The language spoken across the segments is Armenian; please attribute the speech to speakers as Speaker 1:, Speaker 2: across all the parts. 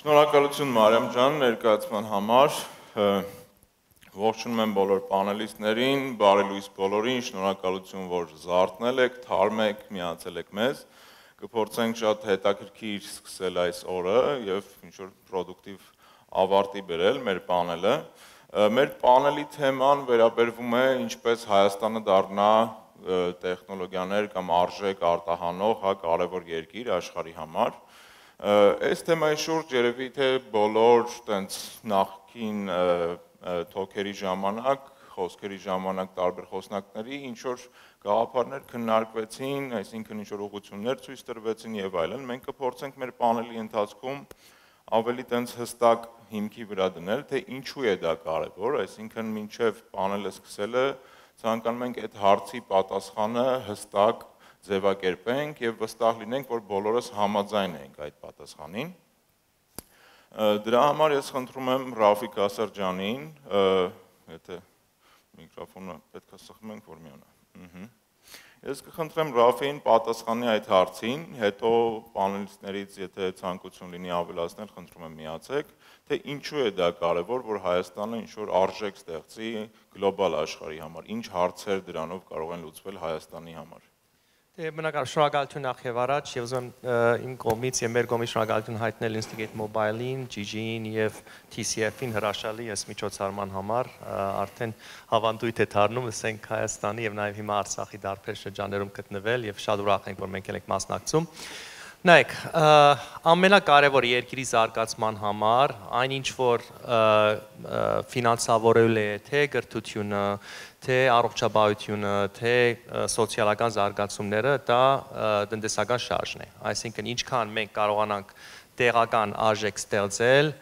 Speaker 1: Շնորհակալություն Մարիամ ջան ներկայացման համար։ Ողջունում եմ բոլոր պանելիստներին, բարի լույս բոլորին, շնորհակալություն, որ զարթնել եք, թարմ եք, միացել եք մեզ։ Կփորձենք շատ հետաքրքիր սկսել այս օրը եւ ինչ որ պրոդուկտիվ ավարտի բերել մեր պանելը։ Մեր պանելի թեման վերաբերվում է ինչպես Հայաստանը դառնա տեխնոլոգիաներ կամ արժեք արտահանող հա կարևոր երկիր աշխարհի համար։ Այս թեմայի շուրջ երևի թե բոլոր տենց նախքին թոքերի ժամանակ, խոսքերի ժամանակ տարբեր խոսնակների ինչ որ գաղափարներ քննարկվեցին, այսինքն ինչ որ ուղղություններ ցույց տրվեցին եւ այլն։ Մենք կփորձենք մեր պանելի ընթացքում ավելի տենց հստակ հիմքի վրա դնել, թե ինչու է դա կարևոր, այսինքն մինչև պանելը սկսելը ցանկանում ենք այդ հարցի պատասխանը հստակ ձևակերպենք եւ վստահ լինենք, որ բոլորս համաձայն ենք այդ պատասխանին։ Դրա համար ես խնդրում եմ Ռաֆիկ Ասարջանին, եթե միկրոֆոնը պետքա սխմենք, որ միանա։ Ահա Ես կխնդրեմ Ռաֆին պատասխանի այդ հարցին, հետո պանելիստներից, եթե ցանկություն լինի ավելացնել, խնդրում եմ միացեք, թե ինչու է դա կարևոր, որ Հայաստանը ինչ որ արժեք ստեղծի գլոբալ աշխարհի համար, ինչ հարցեր դրանով կարող են լուծվել Հայաստանի համար։
Speaker 2: Բնական շնորհակալություն նախ եւ առաջ եւ ուզում իմ կողմից եւ մեր կողմից շնորհակալություն հայտնել Instigate Mobile-ին, GG-ին եւ TCF-ին հրաշալի այս միջոցառման համար արդեն հավանդույթ է դառնում ասենք Հայաստանի եւ նաեւ հիմա Արցախի դարբեր շրջաններում գտնվել եւ շատ ուրախ ենք որ մենք ենք մասնակցում։ Նայեք, ամենակարևոր երկրի զարգացման համար այն ինչ որ ֆինանսավորել է թե գրթությունը, թե առողջապահությունը, թե սոցիալական զարգացումները, դա տնտեսական շարժն է։ Այսինքն ինչքան մենք կարողանանք տեղական արժեք ստեղծել,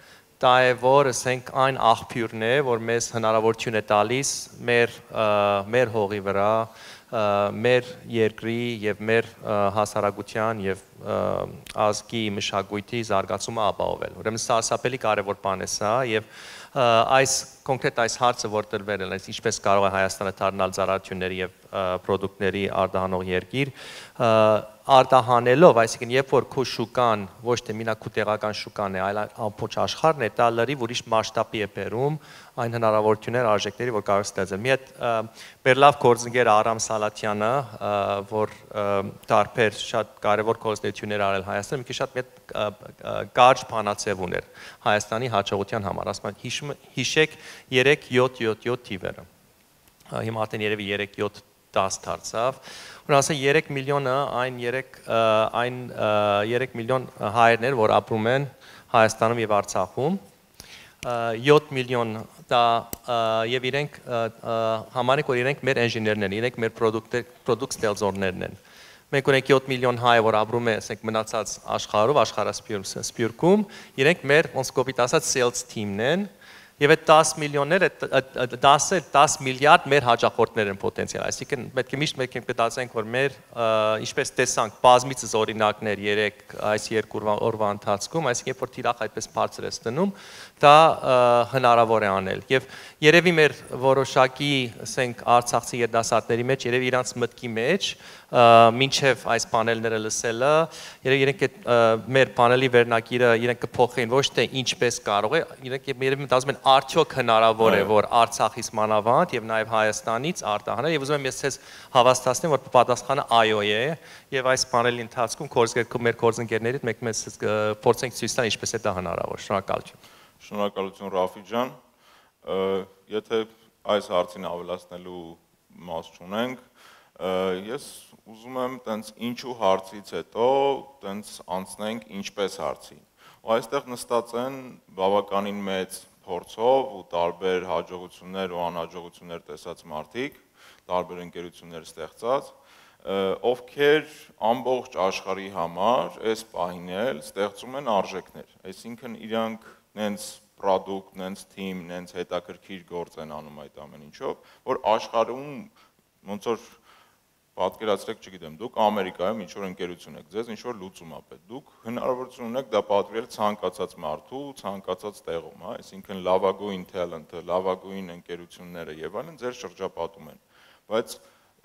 Speaker 2: դա է որ ասենք այն աղբյուրն է, որ մեզ հնարավորություն է տալիս մեր մեր հողի վրա մեր երկրի եւ մեր հասարակության եւ ազգի մշակույթի զարգացումը ապահովել։ Ուրեմն սա ասապելի կարևոր բան է սա եւ այս կոնկրետ այս հարցը որ տրվել է, ինչպես կարող է Հայաստանը դառնալ ծառայությունների եւ ապրանքների արտահանող երկիր, արտահանելով, այսինքն երբ որ քո շուկան ոչ թե մինակ քո տեղական շուկան է, այլ ամբողջ աշխարհն է, դա լրիվ ուրիշ մասշտաբի է բերում այն հնարավորություններ արժեքների, որ կարող ստեղծել։ Մի հատ մեր լավ գործընկեր Արամ Սալաթյանը, որ տարբեր շատ կարևոր կորզնություններ արել Հայաստանում, քիչ շատ մի հատ կարճ բանացև ուներ Հայաստանի հաջողության համար։ Ասում են հիշեք 3-7-7-7 թիվերը։ Հիմա արդեն երևի 3-7 10 դարձավ։ Որ ասա 3 միլիոնը այն 3 այն 3 միլիոն հայերներ, որ ապրում են Հայաստանում եւ Արցախում, 7 միլիոն դա եւ իրենք համարենք որ իրենք մեր ինժեներներն են, իրենք մեր պրոդուկտ պրոդուկտ ստեղծողներն են։ Մենք ունենք 7 միլիոն հայ, որ ապրում է, ասենք մնացած աշխարհով, աշխարհասպյուրքում, իրենք մեր ոնց կոպիտ ասած sales team-ն են, Եվ այդ 10 միլիոններ, այդ 10-ը 10 միլիարդ մեր հաջախորդներ են պոտենցիալ։ Այսինքն պետք է միշտ մենք մտածենք, որ մեր ինչպես տեսանք բազմիցս օրինակներ 3 այս երկու օրվա ընթացքում, այսինքն երբ որ թիրախ այդպես բարձր է ստնում, դա հնարավոր է անել։ Եւ երևի մեր որոշակի, ասենք, արցախցի երդասարտների մեջ, երևի իրանց մտքի մեջ մինչև այս պանելները լսելը, երեք իրենք այդ մեր պանելի վերնակիրը իրենք կփոխեին ոչ թե ինչպես կարող է, իրենք երևի մտածում են արդյոք հնարավոր է որ Արցախից մանավանդ եւ նաեւ Հայաստանից արտահանել եւ ուզում եմ ես ցես հավաստացնեմ որ պատասխանը այո է եւ այս պանելի ընթացքում կորզգերքում մեր կորզընկերներից մեկ մեզ փորձենք ցույց տալ ինչպես է դա հնարավոր։ Շնորհակալություն։
Speaker 1: Շնորհակալություն Ռաֆիկ ջան։ Եթե այս հարցին ավելացնելու մաս չունենք, ես ուզում եմ տենց ինչու հարցից հետո տենց անցնենք ինչպես հարցին։ Ու այստեղ նստած են բավականին մեծ փորձով ու տարբեր հաջողություններ ու անհաջողություններ տեսած մարդիկ, տարբեր ընկերություններ ստեղծած, ովքեր ամբողջ աշխարհի համար այս պահին էլ ստեղծում են արժեքներ։ Այսինքն իրանք նենց product, նենց team, նենց հետաքրքիր գործ են անում այդ ամեն ինչով, որ աշխարհում ոնց որ պատկերացրեք, չգիտեմ, դուք Ամերիկայում ինչ որ ընկերություն եք, ձեզ ինչ որ լուծում ա պետք։ Դուք հնարավորություն ունեք դա պատվիրել ցանկացած մարդու, ցանկացած տեղում, հա, այսինքն լավագույն talent-ը, լավագույն ընկերությունները եւ այլն ձեր շրջապատում են։ Բայց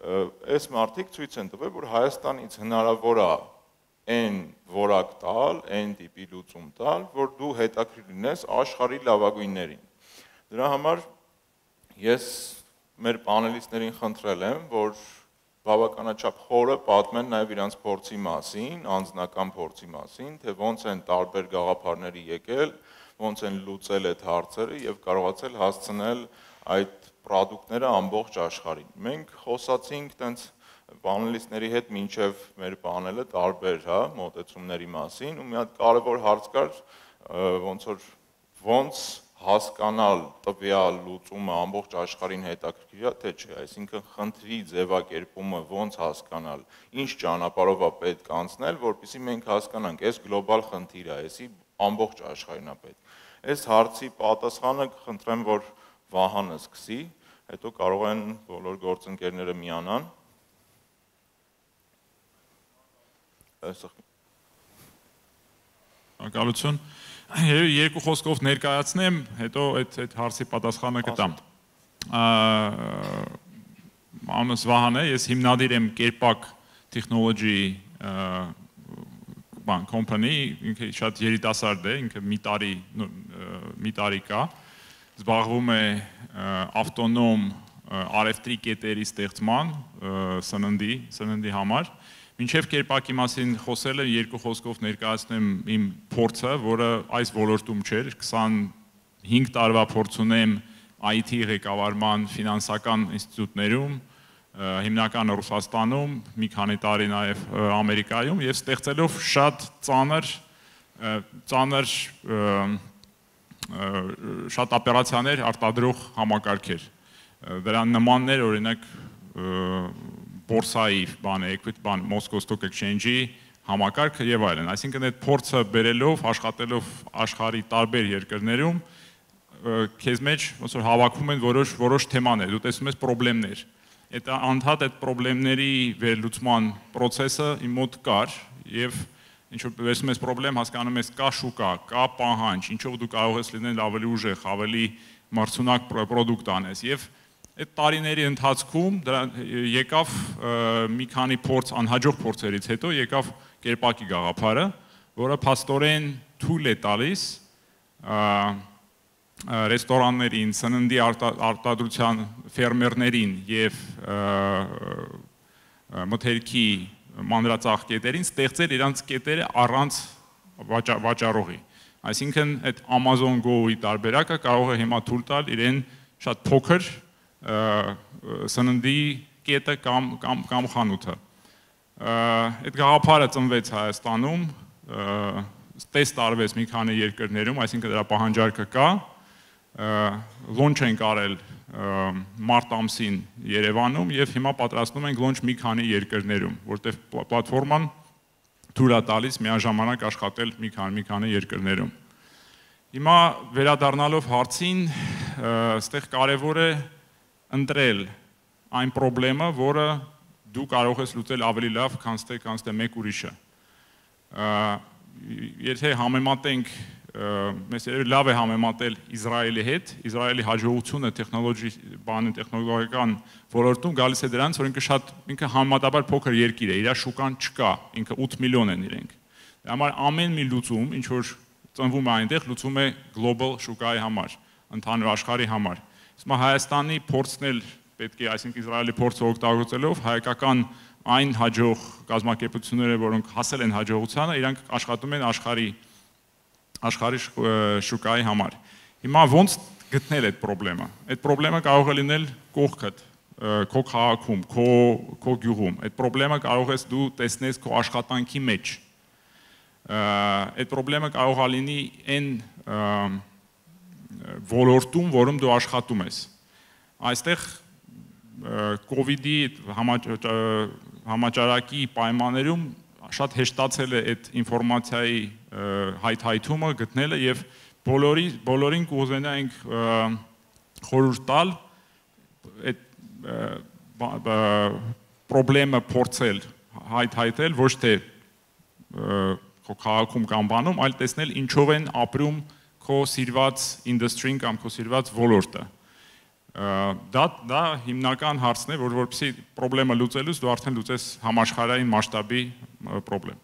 Speaker 1: այս մարդիկ ցույց են տվել, որ Հայաստանից հնարավոր է այն որակ տալ, այն տիպի լուծում տալ, որ դու հետաքրիր լինես աշխարհի լավագույններին։ Դրա համար ես մեր պանելիստներին խնդրել եմ, որ բավականաչափ խորը պատմեն նաև իրանց փորձի մասին, անձնական փորձի մասին, թե ոնց են տարբեր գաղափարների եկել, ոնց են լուծել այդ հարցերը եւ կարողացել հասցնել այդ ապրանքները ամբողջ աշխարհին։ Մենք խոսացինք տենց պանելիստների հետ մինչև մեր պանելը տարբեր, հա, մոտեցումների մասին ու մի հատ կարևոր հարց կար, ոնց որ ոնց հասկանալ տվյալ լուծումը ամբողջ աշխարհին հետաքրքիր է, թե չէ, այսինքն խնդրի ձևակերպումը ոնց հասկանալ, ինչ ճանապարհով է պետք անցնել, որpիսի մենք հասկանանք, այս գլոբալ խնդիր է, էսի ամբողջ աշխարհին է պետք։ Այս հարցի պատասխանը խնդրեմ, որ Վահանը սկսի, հետո կարող են բոլոր գործընկերները միանան։ Այսօր
Speaker 3: Անկալություն երկու խոսքով ներկայացնեմ, հետո այդ այդ հարցի պատասխանը կտամ։ Անունս Վահան է, ես հիմնադիր եմ Կերպակ Technology բան company, ինքը շատ երիտասարդ է, ինքը մի տարի մի տարի կա։ Զբաղվում է ավտոնոմ RF3 կետերի ստեղծման սննդի, սննդի համար Մինչև կերպակի մասին խոսելը երկու խոսքով ներկայացնեմ իմ փորձը, որը այս ոլորտում չէր, 25 տարվա փորձ ունեմ IT ղեկավարման ֆինանսական ինստիտուտներում, հիմնական Ռուսաստանում, մի քանի տարի նաև Ամերիկայում եւ ստեղծելով շատ ծանր ծանր շատ օպերացիաներ արտադրող համակարգեր։ Դրան նմաններ օրինակ բորսայի բանը, equity բան, Moscow Stock Exchange-ի համակարգը եւ այլն։ Այսինքն այդ փորձը բերելով, աշխատելով աշխարհի տարբեր երկրներում քեզ մեջ ոնց որ հավաքում են որոշ որոշ թեմաներ, դու տեսնում ես խնդիրներ։ Այդ անդադ այդ խնդիրների վերլուծման process-ը իմ մոտ կար եւ ինչ որ վերցնում ես խնդրեմ, հասկանում ես կա շուկա, կա պահանջ, ինչով դու կարող ես լինել ավելի ուժեղ, ավելի մրցունակ ապրանք անես եւ Այդ տարիների ընթացքում դրա եկավ մի քանի փորձ անհաջող փորձերից հետո եկավ կերպակի գաղափարը, որը փաստորեն թույլ է տալիս ռեստորաններին, սննդի արտադրության ֆերմերներին եւ մթերքի մանրածախ կետերին ստեղծել իրանց կետերը առանց վաճառողի։ Այսինքն այդ Amazon Go-ի տարբերակը կարող է հիմա թույլ տալ իրեն շատ փոքր սննդի կետը կամ կամ կամ խանութը։ Այդ գաղափարը ծնվեց Հայաստանում, տեստ արվեց մի քանի երկրներում, այսինքն դրա պահանջարկը կա։ Լոնչ են կարել մարտ ամսին Երևանում եւ հիմա պատրաստում ենք լոնչ մի քանի երկրներում, որտեղ պլատֆորման թույլ է տալիս միաժամանակ աշխատել մի քանի մի քանի երկրներում։ Հիմա վերադառնալով հարցին, այստեղ կարևոր է ընտրել այն խնդրեմը, որը դու կարող ես լուծել ավելի լավ, քան թե քան թե մեկ ուրիշը։ Եթե համեմատենք մեզ երևի լավ է համեմատել Իսրայելի հետ, Իսրայելի հաջողությունը տեխնոլոգի բանը տեխնոլոգիական ոլորտում գալիս է դրանից, որ ինքը շատ ինքը համեմատաբար փոքր երկիր է, իր շուկան չկա, ինքը 8 միլիոն են իրենք։ Դրա համար ամեն մի լուծում, ինչ որ ծնվում է այնտեղ, լուծում է global շուկայի համար, ընդհանուր աշխարհի համար։ Հիմա Հայաստանի փորձն էլ պետք է, այսինքն Իսրայելի փորձը օգտագործելով հայկական այն հաջող կազմակերպությունները, որոնք հասել են հաջողությանը, իրանք աշխատում են աշխարհի աշխարհի շուկայի համար։ Հիմա ո՞նց գտնել այդ խնդրեմը։ Այդ խնդրեմը կարող է լինել կողքդ, քո քաղաքում, քո քո գյուղում։ Այդ խնդրեմը կարող ես դու տեսնես քո աշխատանքի մեջ։ Այդ խնդրեմը կարող է լինի այն ոլորտում, որում դու աշխատում ես։ Այստեղ իդի համաճարակի պայմաններում շատ հեշտացել է այդ ինֆորմացիայի հայթայթումը գտնելը եւ բոլորի բոլորին կուզենայինք խորհուրդ տալ այդ խնդրեմը փորձել հայթայթել ոչ թե քո քաղաքում կամ բանում, այլ տեսնել ինչով են ապրում քո սիրված industry-ին կամ քո սիրված ոլորտը։ Դա դա հիմնական հարցն է, որ որպեսի խնդրեմը լուծելուց դու արդեն լուծես համաշխարհային մասշտաբի խնդրեմ։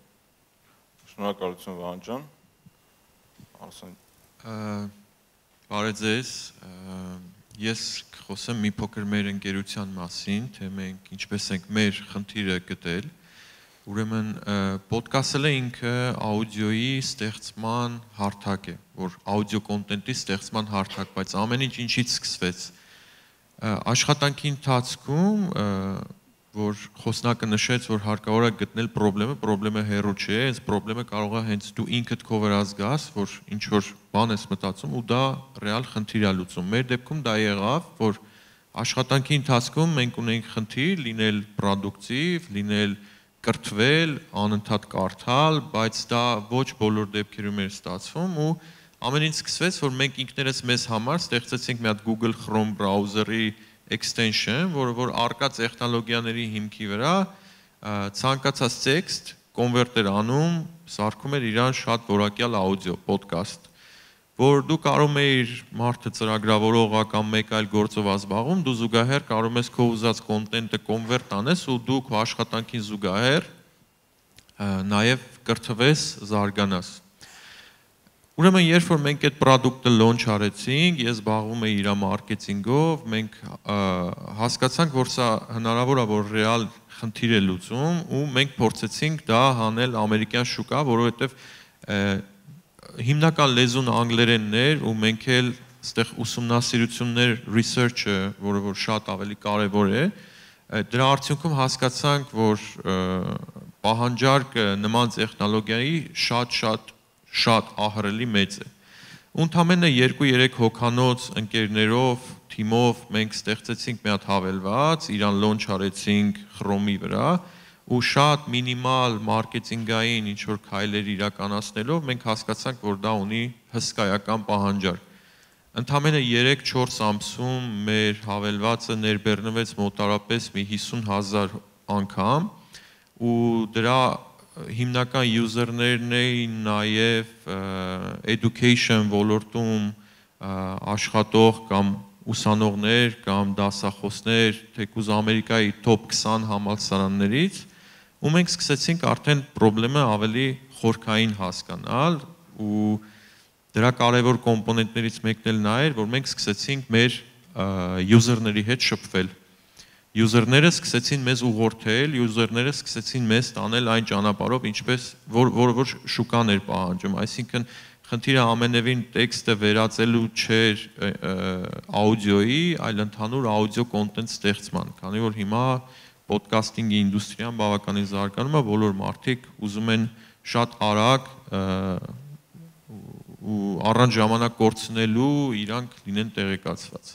Speaker 1: Շնորհակալություն Վահան ջան։ Արսեն
Speaker 4: Բարև ձեզ։ Ես խոսեմ մի փոքր մեր ընկերության մասին, թե մենք ինչպես ենք մեր խնդիրը գտել։ Ուրեմն ոդկասթը ինքը աուդիոյի ստեղծման հարթակ է, որ աուդիո կոնտենտի ստեղծման հարթակ, բայց ամեն ինչ ինչից սկսվեց։ Աշխատանքի ընթացքում որ խոսնակը նշեց, որ հարկավոր է գտնել խնդրեմը, խնդրեմը հերո չէ, այս խնդրեմը կարող է հենց դու ինքդ քո վրա զգաս, որ ինչ որ բան ես մտածում ու դա ռեալ խնդիր է լուծում։ Մեր դեպքում դա եղավ, որ աշխատանքի ընթացքում մենք ունենք խնդիր լինել պրոդուկտիվ, լինել կրթվել, անընդհատ կարդալ, բայց դա ոչ բոլոր դեպքերում էր ստացվում ու ամեն ինչ սկսվեց, որ մենք ինքներս մեզ համար ստեղծեցինք մի հատ Google Chrome browser-ի extension, որը որ արկա տեխնոլոգիաների հիմքի վրա ցանկացած տեքստ կոնվերտեր անում, սարքում էր իրան շատ որակյալ աուդիո, ոդկաստ, որ դու կարող ես մարդը ծրագրավորողա կամ մեկ այլ գործով ազբաղում, դու զուգահեռ կարող ես քո ուզած կոնտենտը կոնվերտ անես ու դու քո աշխատանքին զուգահեռ նաև կրթվես, զարգանաս։ Ուրեմն երբ որ մենք այդ product-ը launch արեցինք, ես զբաղվում եի իր մարքեթինգով, մենք հասկացանք, որ սա հնարավոր է որ ռեալ խնդիր է լուծում ու մենք փորձեցինք դա հանել ամերիկյան շուկա, որովհետև հիմնական լեզուն անգլերենն էր ու մենք էլ այստեղ ուսումնասիրություններ research-ը, որը որ շատ ավելի կարևոր է, դրա արդյունքում հասկացանք, որ պահանջարկը նման տեխնոլոգիայի շատ-շատ շատ ահռելի մեծ է։ Ունթամենը 2-3 հոկանոց ընկերներով, թիմով մենք ստեղծեցինք մի հատ հավելված, իրան launch արեցինք Chrome-ի վրա ու շատ մինիմալ մարքեթինգային ինչ որ քայլեր իրականացնելով մենք հասկացանք, որ դա ունի հսկայական պահանջարկ։ Ընդամենը 3-4 ամսում մեր հավելվածը ներբեռնվեց մոտարապես մի 50000 անգամ ու դրա հիմնական user-ներն էին նաև education ոլորտում աշխատող կամ ուսանողներ կամ դասախոսներ թեկուզ Ամերիկայի top 20 համալսարաններից ու մենք սկսեցինք արդեն խնդրեմը ավելի խորքային հասկանալ ու դրա կարևոր կոմպոնենտներից մեկն էլ նա էր, որ մենք սկսեցինք մեր user-ների հետ շփվել Յուզերները սկսեցին մեզ ուղղորդել, յուզերները սկսեցին մեզ տանել այն ճանապարհով, ինչպես որ որ որ շուկան էր պահանջում, այսինքն խնդիրը ամենևին տեքստը վերածելու չէր աուդիոյի, այլ ընդհանուր աուդիո կոնտենտ ստեղծման, քանի որ հիմա ոդկասթինգի ինդուստրիան բավականին զարգանում է, բոլոր մարդիկ ուզում են շատ արագ ու առանց ժամանակ կորցնելու իրանք լինեն տեղեկացված։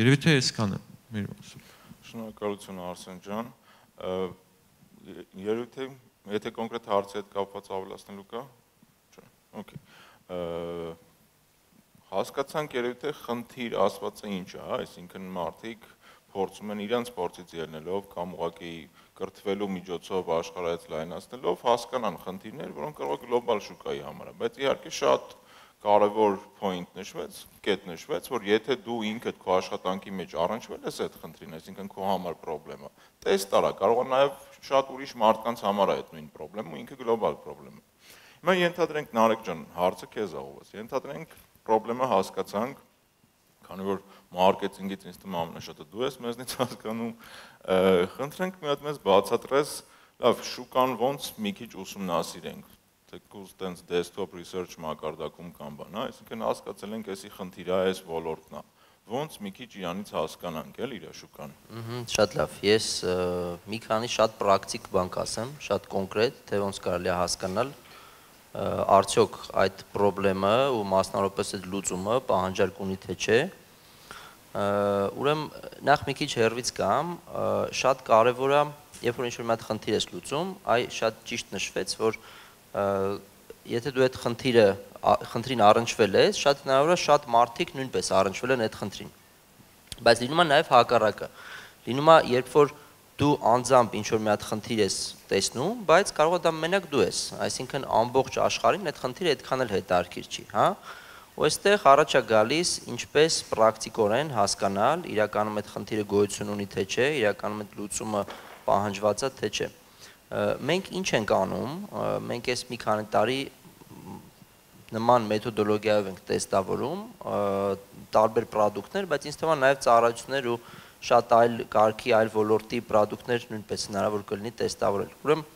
Speaker 4: Երևի թե այսքանը մեր մասով։
Speaker 1: Շնորհակալություն Արսեն ջան։ Երևի թե եթե կոնկրետ հարցի հետ կապված ավելացնելու կա։ Չէ։ Okay։ Հասկացանք երևի թե խնդիր ասվածը ինչ է, այսինքն մարդիկ փորձում են իրանց փորձից ելնելով կամ ուղղակի կրթվելու միջոցով աշխարհայց լայնացնելով հասկանան խնդիրներ, որոնք կարող գլոբալ շուկայի համար է, բայց իհարկե շատ կարևոր point նշվեց, կետ նշվեց, որ եթե դու ինքդ քո աշխատանքի մեջ առնչվել ես այդ խնդրին, այսինքն քո համար խնդրեմը, տեստ արա, կարող է նաև շատ ուրիշ մարդկանց համար է այդ նույն խնդրեմը, ինքը գլոբալ խնդրեմ է։ Հիմա ենթադրենք Նարեկ ջան, հարցը քեզ աղովս։ Ենթադրենք խնդրեմը հասկացանք, քանի որ մարքեթինգից ինձ թվում ամենաշատը դու ես մեզնից հասկանում, խնդրենք մի հատ մեզ բացատրես, լավ, շուկան ոնց մի քիչ ուսումնասիրենք թեկուզ տենց desktop research մակարդակում կամ բան, հա, այսինքն հասկացել ենք, էսի խնդիրը այս ոլորտն է ոնց մի քիչ իրանից հասկանանք էլ իր շուկան։
Speaker 5: Ահա, շատ լավ։ Ես մի քանի շատ պրակտիկ բան կասեմ, շատ կոնկրետ, թե ոնց կարելի է հասկանալ արդյոք այդ խնդրեմը ու մասնարարպես այդ լուծումը պահանջարկ ունի թե չէ։ Ուրեմն նախ մի քիչ հերվից կամ շատ կարևոր է, երբ որ ինչ-որ մի հատ խնդիր ես լուծում, այ շատ ճիշտ նշվեց, որ եթե դու այդ խնդիրը խնդրին առնչվել ես, շատ հնարավոր է շատ մարդիկ նույնպես առնչվել են այդ խնդրին։ Բայց լինում է նաև հակառակը։ Լինում է, երբ որ դու անձամբ ինչ որ մի հատ խնդիր ես տեսնում, բայց կարող է դա մենակ դու ես, այսինքն ամբողջ աշխարհին այդ խնդիրը այդքան էլ հետարքիր չի, հա։ Ու այստեղ առաջ է գալիս ինչպես պրակտիկորեն հասկանալ իրականում այդ խնդիրը գոյություն ունի թե չէ, իրականում այդ լուծումը պահանջված է թե չէ։ Մենք ինչ ենք անում։ Մենք այս մի քանի տարի նման մեթոդոլոգիայով ենք տեստավորում տարբեր ապրանքներ, բայց ինձ թվում է նաև ծառայություններ ու շատ այլ կարգի այլ ոլորտի ապրանքներ նույնպես հնարավոր կլինի տեստավորել։ Ուրեմն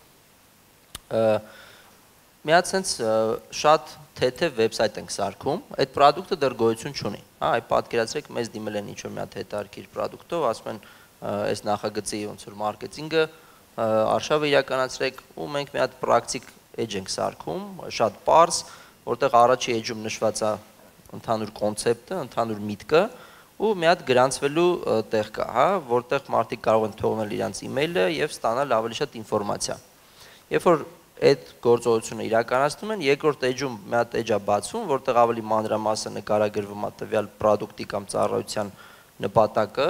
Speaker 5: մի հատ sense շատ թեթև վեբսայթ ենք սարքում, այդ ապրանքը դեռ գոյություն չունի։ Հա, այ պատկերացրեք, մեզ դիմել են ինչ-որ մի հատ հետարքիր ապրանքով, ասում են այս նախագծի ոնց որ մարքեթինգը արշավը իրականացրեք ու մենք մի հատ պրակտիկ edge ենք սարքում, շատ པարզ, որտեղ առաջի edge-ում նշված է ընդհանուր կոնցեպտը, ընդհանուր միտքը ու մի հատ գրանցվելու տեղ կա, հա, որտեղ մարդիկ կարող են թողնել իրենց email-ը եւ ստանալ ավելի շատ ինֆորմացիա։ Երբ որ այդ գործողությունը իրականացնում են, երկրորդ էջում մի հատ էջա բացվում, որտեղ ավելի մանրամասը նկարագրվում է տվյալ product-ի կամ ծառայության նպատակը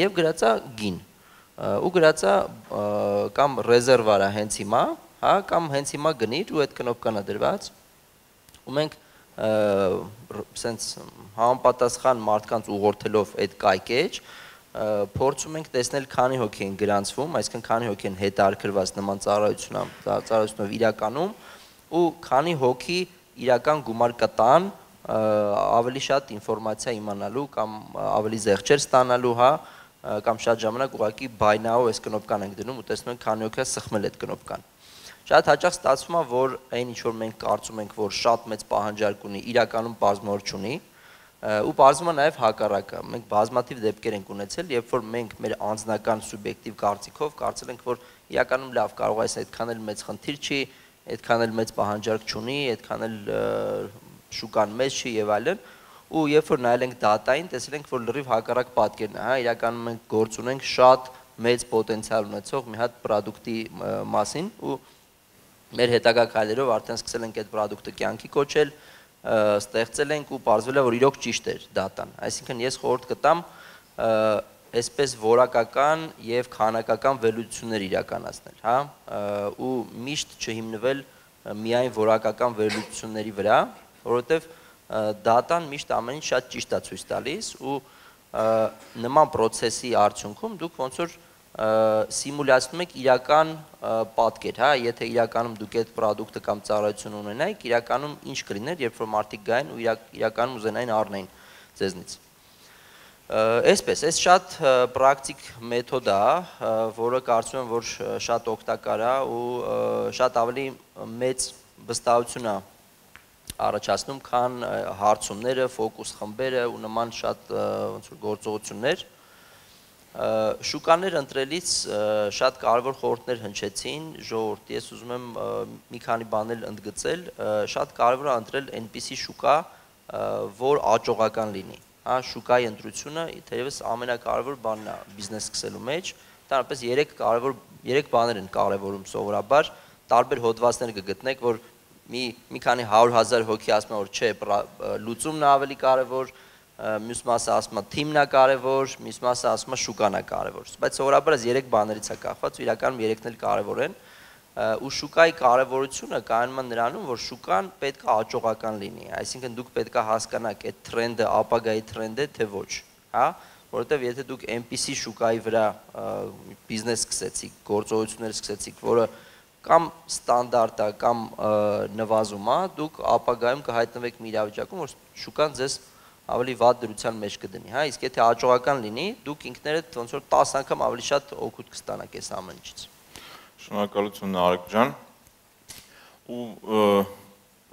Speaker 5: եւ գրածա գին։ Ու գրածա կամ ռեզերվ արա հենց հիմա, հա, կամ հենց հիմա գնիր ու այդ կնոպկան է դրված։ Ու մենք սենց համապատասխան մարդկանց ուղղորդելով այդ կայքեջ, փորձում ենք տեսնել քանի հոգի են գրանցվում, այսինքն քանի հոգի են հետարկրված նման ծառայությունով, ծառայությունով իրականում ու քանի հոգի իրական գումար կտան ավելի շատ ինֆորմացիա իմանալու կամ ավելի զեղչեր ստանալու, հա, կամ շատ ժամանակ ուղակի buy now այս կնոպկան ենք դնում ու տեսնում ենք քանի հոգի է սխմել այդ կնոպկան։ Շատ հաճախ ստացվում է, որ այն ինչ որ մենք կարծում ենք, որ շատ մեծ պահանջարկ ունի, իրականում բազմոր չունի, ու բարձվում է նաև հակառակը։ Մենք բազմաթիվ դեպքեր ենք ունեցել, երբ որ մենք մեր անձնական սուբյեկտիվ կարծիքով կարծել ենք, որ իրականում լավ կարող է այդքան էլ մեծ խնդիր չի, այդքան էլ մեծ պահանջարկ չունի, այդքան էլ շուկան մեծ չի եւ այլն ու երբ որ նայել ենք դատային, տեսել ենք, որ լրիվ հակառակ պատկերն է, հա, իրականում մենք գործ ունենք շատ մեծ պոտենցիալ ունեցող մի հատ product-ի մասին ու մեր հետագա քայլերով արդեն սկսել ենք այդ product-ը կյանքի կոչել, ստեղծել ենք ու ողջվել է որ իրոք ճիշտ էր դատան։ Այսինքն ես խորհուրդ կտամ այսպես որակական եւ քանակական վերլուծություններ իրականացնել, հա, ու միշտ չհիմնվել միայն որակական վերլուծությունների վրա, որովհետեւ դատան միշտ ամեն ինչ շատ ճիշտ է ցույց տալիս ու նման process-ի արդյունքում դուք ոնց որ սիմուլյացնում եք իրական պատկեր, հա, եթե իրականում դուք այդ product-ը կամ ծառայություն ունենայիք, իրականում ինչ կլիներ, երբ որ մարդիկ գային ու իրականում ուզենային առնեին ձեզնից։ Այսպես, այս շատ պրակտիկ մեթոդ է, որը կարծում եմ, որ շատ օգտակար է ու շատ ավելի մեծ վստահություն է առաջացնում, քան հարցումները, ֆոկուս խմբերը ու նման շատ ոնց որ գործողություններ շուկաներ ընտրելիս շատ կարևոր խորհուրդներ հնչեցին ժողովուրդ ես ուզում եմ մի քանի բաներ ընդգծել շատ կարևոր է ընտրել այնպիսի շուկա որ աճողական լինի հա շուկայի ընտրությունը թերևս ամենակարևոր բանն է բիզնես սկսելու մեջ դրանպես 3 կարևոր 3 բաներ են կարևորում սովորաբար տարբեր հոդվածներ կգտնեք որ մի մի քանի 100.000 հոգի ասում են որ չէ լուծումն է ավելի կարևոր մյուս մասը ասում է թիմն է կարևոր, մյուս մասը ասում է շուկան է կարևոր։ Բայց սովորաբար այս երեք բաներից է կախված ու իրականում երեքն էլ կարևոր են ու շուկայի կարևորությունը կայանում է նրանում, որ շուկան պետք է աճողական լինի, այսինքն դուք պետք է հասկանաք այդ տրենդը ապագայի տրենդ է թե ոչ, հա, որովհետև եթե դուք MPC շուկայի վրա բիզնես սկսեցիք, գործողություններ սկսեցիք, որը կամ ստանդարտ է կամ նվազում է, դուք ապագայում կհայտնվեք մի իրավիճակում, որ շուկան ձեզ ավելի վատ դրության մեջ կդնի, հա, իսկ եթե հաջողական լինի, դուք ինքներդ ոնց որ 10 անգամ ավելի շատ օգուտ կստանաք այս ամեն ինչից։
Speaker 1: Շնորհակալություն Արեկ ջան։ Ու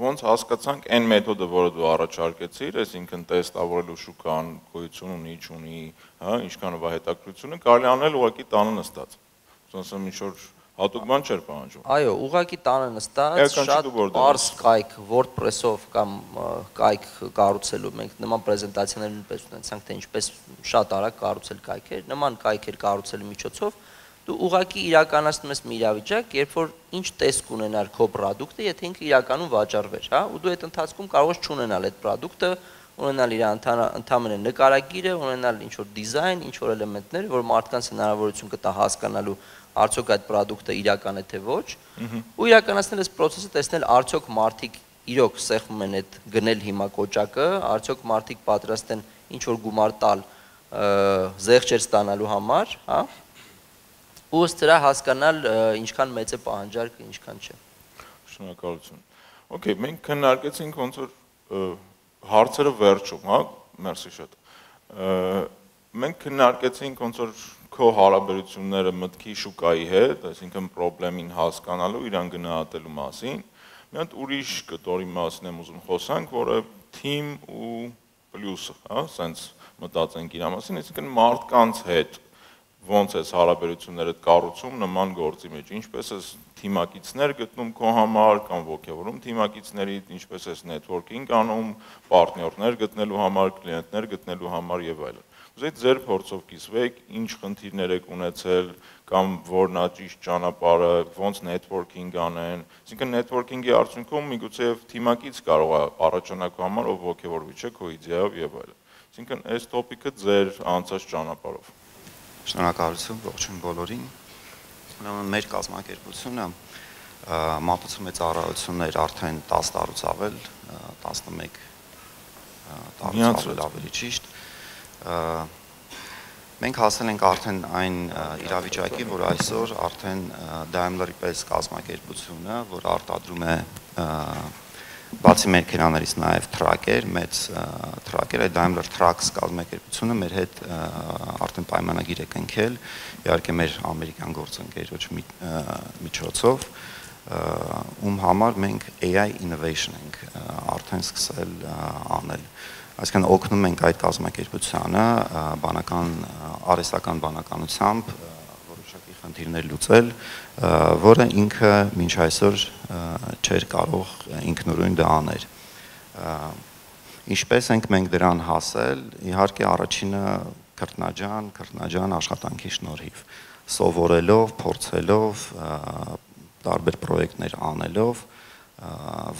Speaker 1: ոնց հասկացանք այն մեթոդը, որը դու առաջարկեցիր, այսինքն տեստավորելու շուկան գոյություն ունի, չունի, հա, ինչքանով է հետաքրությունը, կարելի անել ուղղակի տանը նստած։ Ոնց ասեմ, ինչ որ հատուկ բան չէր պահանջում։
Speaker 5: Այո, ուղակի տանը նստած շատ բարձ կայք WordPress-ով կամ կայք կառուցելու մենք նման պրեզենտացիաներ նույնպես ունեցանք, թե ինչպես շատ արագ կառուցել կայքեր, նման կայքեր կառուցելու միջոցով դու ուղակի իրականացնում ես մի իրավիճակ, երբ որ ինչ տեսք ունենար քո product-ը, եթե ինքը իրականում վաճառվեր, հա, ու դու այդ ընթացքում կարող ես չունենալ այդ product-ը, ունենալ իր ընդհանրը նկարագիրը, ունենալ ինչ որ դիզայն, ինչ որ էլեմենտներ, որ մարդկանց հնարավորություն կտա հասկանալու արդյոք այդ product-ը իրական է թե ոչ, ու իրականացնել այս process-ը տեսնել արդյոք մարդիկ իրոք սեղմում են այդ գնել հիմա կոճակը, արդյոք մարդիկ պատրաստ են ինչ որ գումար տալ զեղչեր ստանալու համար, հա? ու ըստ դրա հասկանալ ինչքան մեծ է պահանջարկը, ինչքան չէ։
Speaker 1: Շնորհակալություն։ Okay, մենք քննարկեցինք ոնց որ հարցերը վերջում, հա, մերսի շատ։ Մենք քննարկեցինք ոնց որ քո հարաբերությունները մտքի շուկայի հետ, այսինքն խնդրին հասկանալու, իրան գնահատելու մասին։ Մի հատ ուրիշ կտորի մասին եմ ուզում խոսանք, որը թիմ ու պլյուսը, հա, սենց մտածենք իր մասին, այսինքն մարդկանց հետ ոնց է հարաբերությունները կառուցում նման գործի մեջ, ինչպես է թիմակիցներ գտնում քո համար կամ ողջավորում թիմակիցների, ինչպես է նետվորքինգ անում, պարտներներ գտնելու համար, կլիենտներ գտնելու համար եւ այլն։ Ուզեի ձեր փորձով կիսվեք, ինչ խնդիրներ եք ունեցել կամ որն է ճիշտ ճանապարհը, ոնց նետվորքինգ անեն։ Այսինքն նետվորքինգի արդյունքում միգուցե եւ թիմակից կարող է առաջանալ քո համար, ով ողջավորվի չէ քո իդեայով եւ այլն։ Այսինքն այս տոպիկը ձեր անցած ճանապարհով։
Speaker 6: Շնորհակալություն ողջույն բոլորին։ Ուրեմն մեր կազմակերպությունը մատուցում է ծառայություններ արդեն 10 տարուց ավել, 11 տարուց ավել ավելի ճիշտ։ Մենք հասել ենք արդեն այն իրավիճակի, որ այսօր արդեն Daimler-ի պես կազմակերպությունը, որ արտադրում է բացի մեքենաներից նաև թրակեր, մեծ թրակեր, այդ Daimler Trucks կազմակերպությունը մեր հետ արդեն պայմանագիր է կնքել, իհարկե մեր ամերիկյան գործընկերոջ միջոցով, ում համար մենք AI innovation ենք արդեն սկսել անել այսինքն օգնում ենք այդ կազմակերպությանը բանական արհեստական բանականությամբ որոշակի խնդիրներ լուծել, որը ինքը մինչ այսօր չէր կարող ինքնուրույն դա աներ։ Ինչպես ենք մենք դրան հասել, իհարկե առաջինը քրտնաջան, քրտնաջան աշխատանքի շնորհիվ, սովորելով, փորձելով, տարբեր պրոյեկտներ անելով,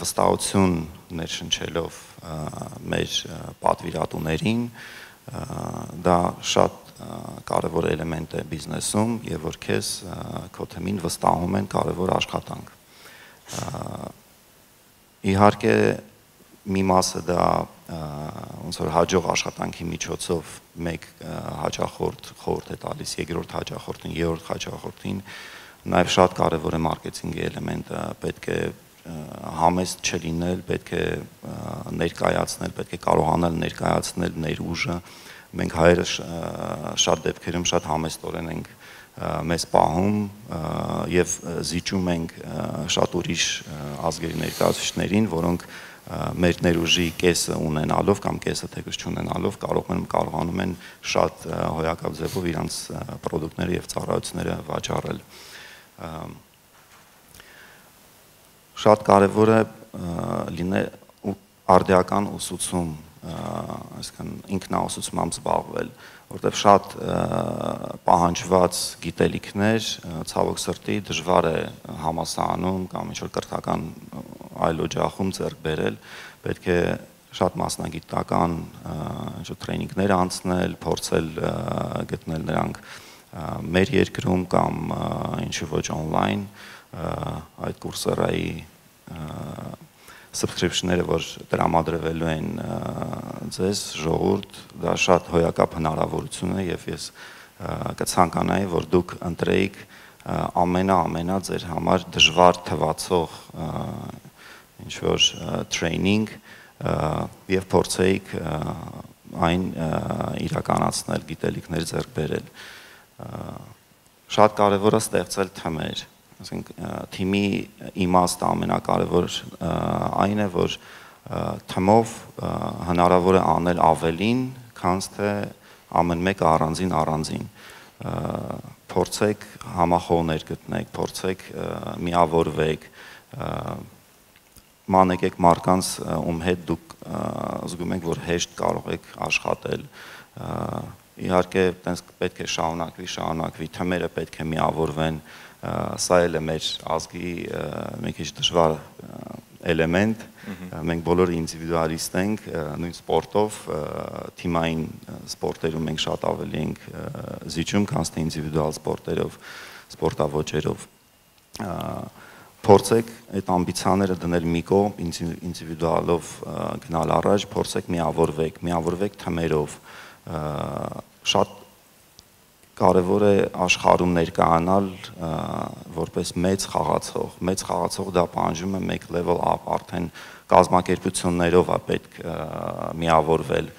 Speaker 6: վստահություն ներշնչելով մեր պատվիրատուներին, դա շատ կարևոր էլեմենտ է բիզնեսում եւ որ քեզ քո թեմին վստահում են կարևոր աշխատանք։ Իհարկե մի մասը դա ոնց որ հաջող աշխատանքի միջոցով մեկ հաջախորդ խորտ է տալիս, երկրորդ հաջախորդին, երրորդ հաջախորդին, նաև շատ կարևոր է մարքեթինգի էլեմենտը, պետք է համեստ չլինել, պետք է ներկայացնել, պետք է կարողանալ ներկայացնել ներուժը, մենք հայերը շատ դեպքերում շատ համեստորեն ենք մեզ պահում եւ զիջում ենք շատ ուրիշ ազգերի ներկայացուցիչներին, որոնք մեր ներուժի կեսը ունենալով կամ կեսը թեկուզ չունենալով կարող են կարողանում են շատ հոյակապ ձևով իրանց ապրանքները եւ ծառայությունները վաճառել։ Շատ կարեւոր է լինել արդիական ուսուցում այսինքն ինքնաուսուցմամբ զբաղվել, որտեղ շատ պահանջված գիտելիքներ ցավոք սրտի դժվար է համասանում կամ ինչ որ կրթական այլ օջախում ձեռք բերել, պետք է շատ մասնագիտական ինչ որ տրեյնինգներ անցնել, փորձել գտնել նրանք մեր երկրում կամ ինչ ոչ on-line այդ կուրսերայի subscription-ները, որ տրամադրվելու են ձեզ ժողովուրդ, դա շատ հոյակապ հնարավորություն է եւ ես կցանկանայի, որ դուք ընտրեիք ամենա ամենա ձեր համար դժվար թվացող ինչ որ training եւ փորձեիք այն իրականացնել, գիտելիքներ ձեռք բերել։ Շատ կարևոր է ստեղծել թմեր ասենք թիմի իմաստը ամենակարևոր այն է, որ թմով հնարավոր է անել ավելին, քան թե ամեն մեկը առանձին առանձին փորձեք համախոհներ գտնեք, փորձեք միավորվեք, մանեկեք մարկանց ում հետ դուք զգում եք, որ հեշտ կարող եք աշխատել։ Իհարկե, տենց պետք է շարունակվի, շարունակվի, թմերը պետք է միավորվեն, սա էլ է մեր ազգի մի քիչ դժվար էլեմենտ մենք բոլորը ինդիվիդուալիստ ենք նույն սպորտով թիմային սպորտերում մենք շատ ավելի ենք զիջում քան թե ինդիվիդուալ սպորտերով սպորտավոճերով փորձեք այդ ամբիցիաները դնել մի կողմ ինդիվիդուալով գնալ առաջ փորձեք միավորվեք միավորվեք թմերով շատ կարևոր է աշխարհում ներկայանալ որպես մեծ խաղացող։ Մեծ խաղացող դա պահանջում է մեկ level up, արդեն կազմակերպություններով է պետք միավորվել։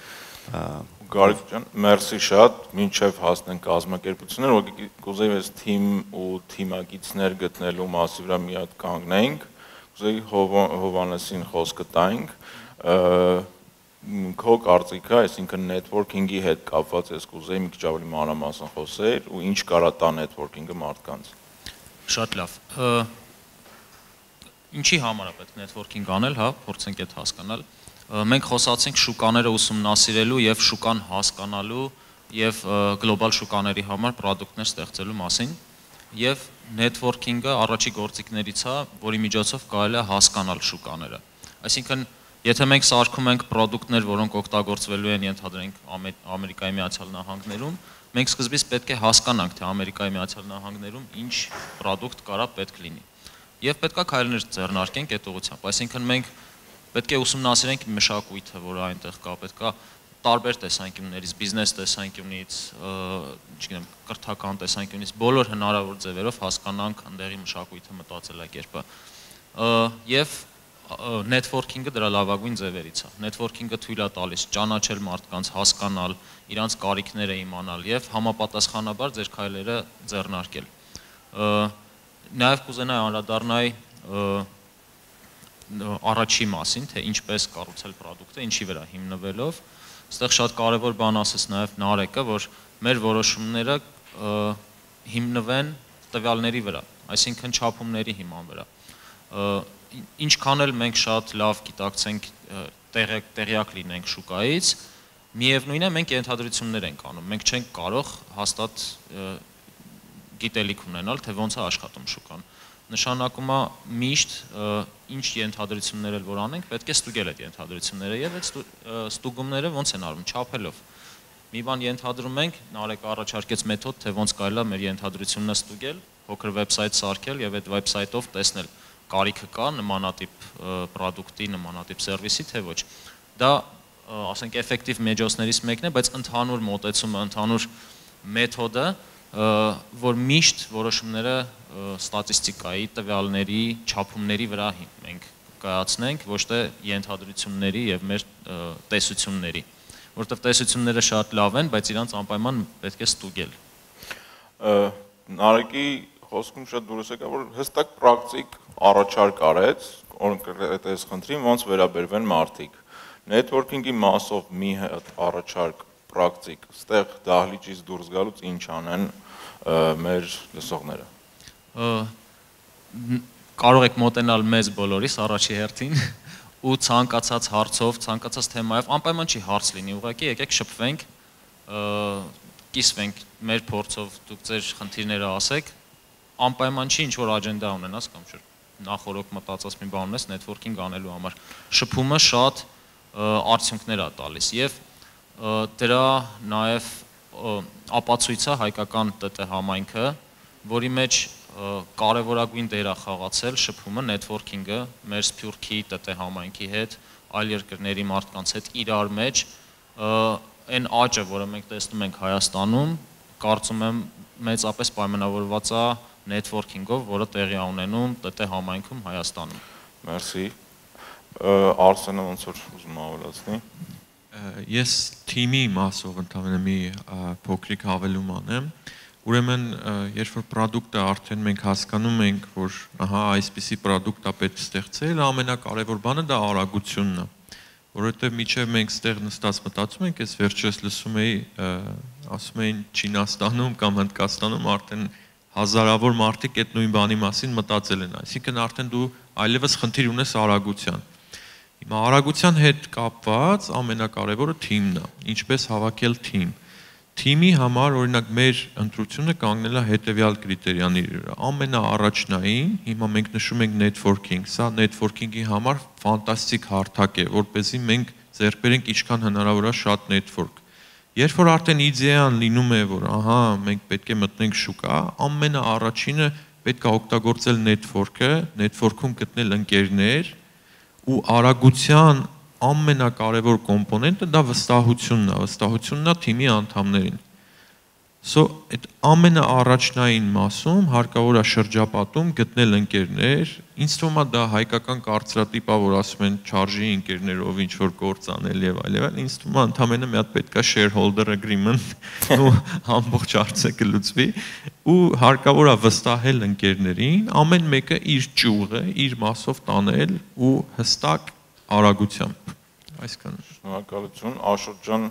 Speaker 1: Գարիկ ջան, մերսի շատ, մինչև հասնենք կազմակերպություններ, որ կուզեի ես թիմ ու թիմագիցներ գտնելու մասի վրա մի հատ կանգնենք, կուզեի Հովանեսին խոսքը տայինք, քո կարծիքը, այսինքն networking-ի հետ կապված ես կուզեի մի քիչ ավելի մանրամասն խոսել ու ինչ կարա տա networking-ը մարդկանց։
Speaker 7: Շատ լավ։ Ինչի համար է պետք networking անել, հա, փորձենք այդ հասկանալ։ Մենք խոսացինք շուկաները ուսումնասիրելու եւ շուկան հասկանալու եւ գլոբալ շուկաների համար ապրանքներ ստեղծելու մասին եւ networking-ը առաջի գործիքներից է, որի միջոցով կարելի է հասկանալ շուկաները։ Այսինքն Եթե մենք սարքում ենք ապրանքներ, որոնք օգտագործվելու են ենթադրենք Ամերիկայի Միացյալ Նահանգներում, մենք սկզբից պետք է հասկանանք, թե Ամերիկայի Միացյալ Նահանգներում ինչ ապրանք կարա պետք լինի։ Եվ պետքա քայլեր ձեռնարկենք այդ ուղղությամբ։ Այսինքն մենք պետք է ուսումնասիրենք մշակույթը, որը այնտեղ կա, պետքա տարբեր տեսանկյուններից, բիզնես տեսանկյունից, չգիտեմ, կրթական տեսանկյունից, բոլոր հնարավոր ձևերով հասկանանք ընդեղի մշակույթը մտածելակերպը։ Եվ networking-ը դրա լավագույն ձևերից է։ Networking-ը թույլ է տալիս ճանաչել մարդկանց, հասկանալ, իրանց կարիքները իմանալ եւ համապատասխանաբար ձեր քայլերը ձեռնարկել։ Նաեւ կուզենայի անդրադառնալ առաջի մասին, թե ինչպես կառուցել ապրանքը, ինչի վրա հիմնվելով։ Այստեղ շատ կարևոր բան ասես նաև Նարեկը, որ մեր որոշումները հիմնվեն տվյալների վրա, այսինքն չափումների հիման վրա ինչքան էլ մենք շատ լավ գիտակցենք տեղյակ տեղյակ լինենք շուկայից, միևնույնն է մենք ենթադրություններ ենք անում։ Մենք չենք կարող հաստատ գիտելիք ունենալ, թե ոնց է աշխատում շուկան։ Նշանակում է միշտ ինչ ենթադրություններ էլ որ անենք, պետք է ստուգել այդ ենթադրությունները եւ այդ ստուգումները ոնց են արվում, չափելով։ Մի բան ենթադրում ենք, Նարեկ առաջարկեց մեթոդ, թե ոնց կարելի է մեր ենթադրությունները ստուգել, փոքր վեբսայթ սարքել եւ այդ վեբսայթով տեսնել կարիքը կա նմանատիպ product-ի, նմանատիպ սերվիսի, թե ոչ։ Դա ասենք էֆեկտիվ մեջոցներից մեկն է, բայց ընդհանուր մոտեցումը, ընդհանուր մեթոդը, որ միշտ որոշումները ստատիստիկայի տվյալների, չափումների վրա մենք կայացնենք, ոչ թե ենթադրությունների եւ մեր տեսությունների, որովհետեւ տեսությունները շատ լավ են, բայց իրանց անպայման պետք է ստուգել։
Speaker 1: Նարեկի խոսքում շատ դուրս եկա, որ հստակ պրակտիկ առաջարկ արեց, կոնկրետ այս խնդրին ոնց վերաբերվեն մարդիկ։ Networking-ի մասով մի հատ առաջարկ պրակտիկ, ստեղ դահլիճից դուրս գալուց ինչ անեն մեր լսողները։
Speaker 7: Կարող եք մոտենալ մեզ բոլորիս առաջի հերթին ու ցանկացած հարցով, ցանկացած թեմայով, անպայման չի հարց լինի, ուղղակի եկեք շփվենք, կիսվենք մեր փորձով, դուք ձեր խնդիրները ասեք, անպայման չի ինչ որ աջենդա ունենաս կամ չէ նախորոք մտածած մի բան ունես networking անելու համար շփումը շատ արդյունքներ է տալիս եւ դրա նաեւ ապացույցը հայկական ՏՏ համայնքը որի մեջ կարևորագույն դեր է խաղացել շփումը networking-ը մեր Սփյուռքի ՏՏ համայնքի հետ այլ երկրների մարդկանց հետ իրար մեջ այն աճը, որը մենք տեսնում ենք Հայաստանում, կարծում եմ մեծապես պայմանավորված է networking-ով, որը տեղի է ունենում ՏՏ համայնքում Հայաստանում։
Speaker 1: Մերսի։ Արսենը ոնց որ ուզում ավելացնի։
Speaker 4: Ես թիմի մասով ընդհանրապես մի փոքրիկ հավելում անեմ։ Ուրեմն, երբ որ product-ը արդեն մենք հասկանում ենք, որ ահա այսպիսի product-ա պետք ստեղծել, ամենակարևոր բանը դա արագությունն է որովհետև միջև մենք ստեղ նստած մտածում ենք, ես վերջերս լսում էի, ասում էին Չինաստանում կամ Հնդկաստանում արդեն հազարավոր մարդիկ այդ նույն բանի մասին մտածել են, այսինքն արդեն դու այլևս խնդիր ունես արագության։ Հիմա արագության հետ կապված ամենակարևորը թիմն է, ինչպես հավաքել թիմ։ Թիմի համար օրինակ մեր ընտրությունը կանգնել է հետևյալ կրիտերիաների վրա։ Ամենաառաջնային, հիմա մենք նշում ենք networking, սա networking-ի համար ֆանտաստիկ հարթակ է, որ เป զի մենք ձեռք բերենք ինչքան հնարավոր է շատ network Երբ որ արդեն իդեան լինում է, որ ահա մենք պետք է մտնենք շուկա, ամենաառաջինը պետք է օգտագործել network-ը, network-ում գտնել ընկերներ ու արագության ամենակարևոր կոմպոնենտը դա վստահությունն է, վստահությունն է թիմի անդամներին։ So այդ ամենաառաջնային մասում հարկավոր է շրջապատում գտնել ընկերներ, ինձ թվում է դա հայկական կարծրատիպ է, որ ասում են չարժի ընկերներով ինչ որ գործ անել եւ այլ եւ այլ, ինձ թվում է ընդամենը մի հատ պետքա shareholder agreement ու ամբողջ հարցը կլուծվի ու հարկավոր է վստահել ընկերներին, ամեն մեկը իր ճյուղը, իր մասով տանել ու հստակ արագությամբ։ Այսքան։
Speaker 1: Շնորհակալություն, Աշոտ ջան,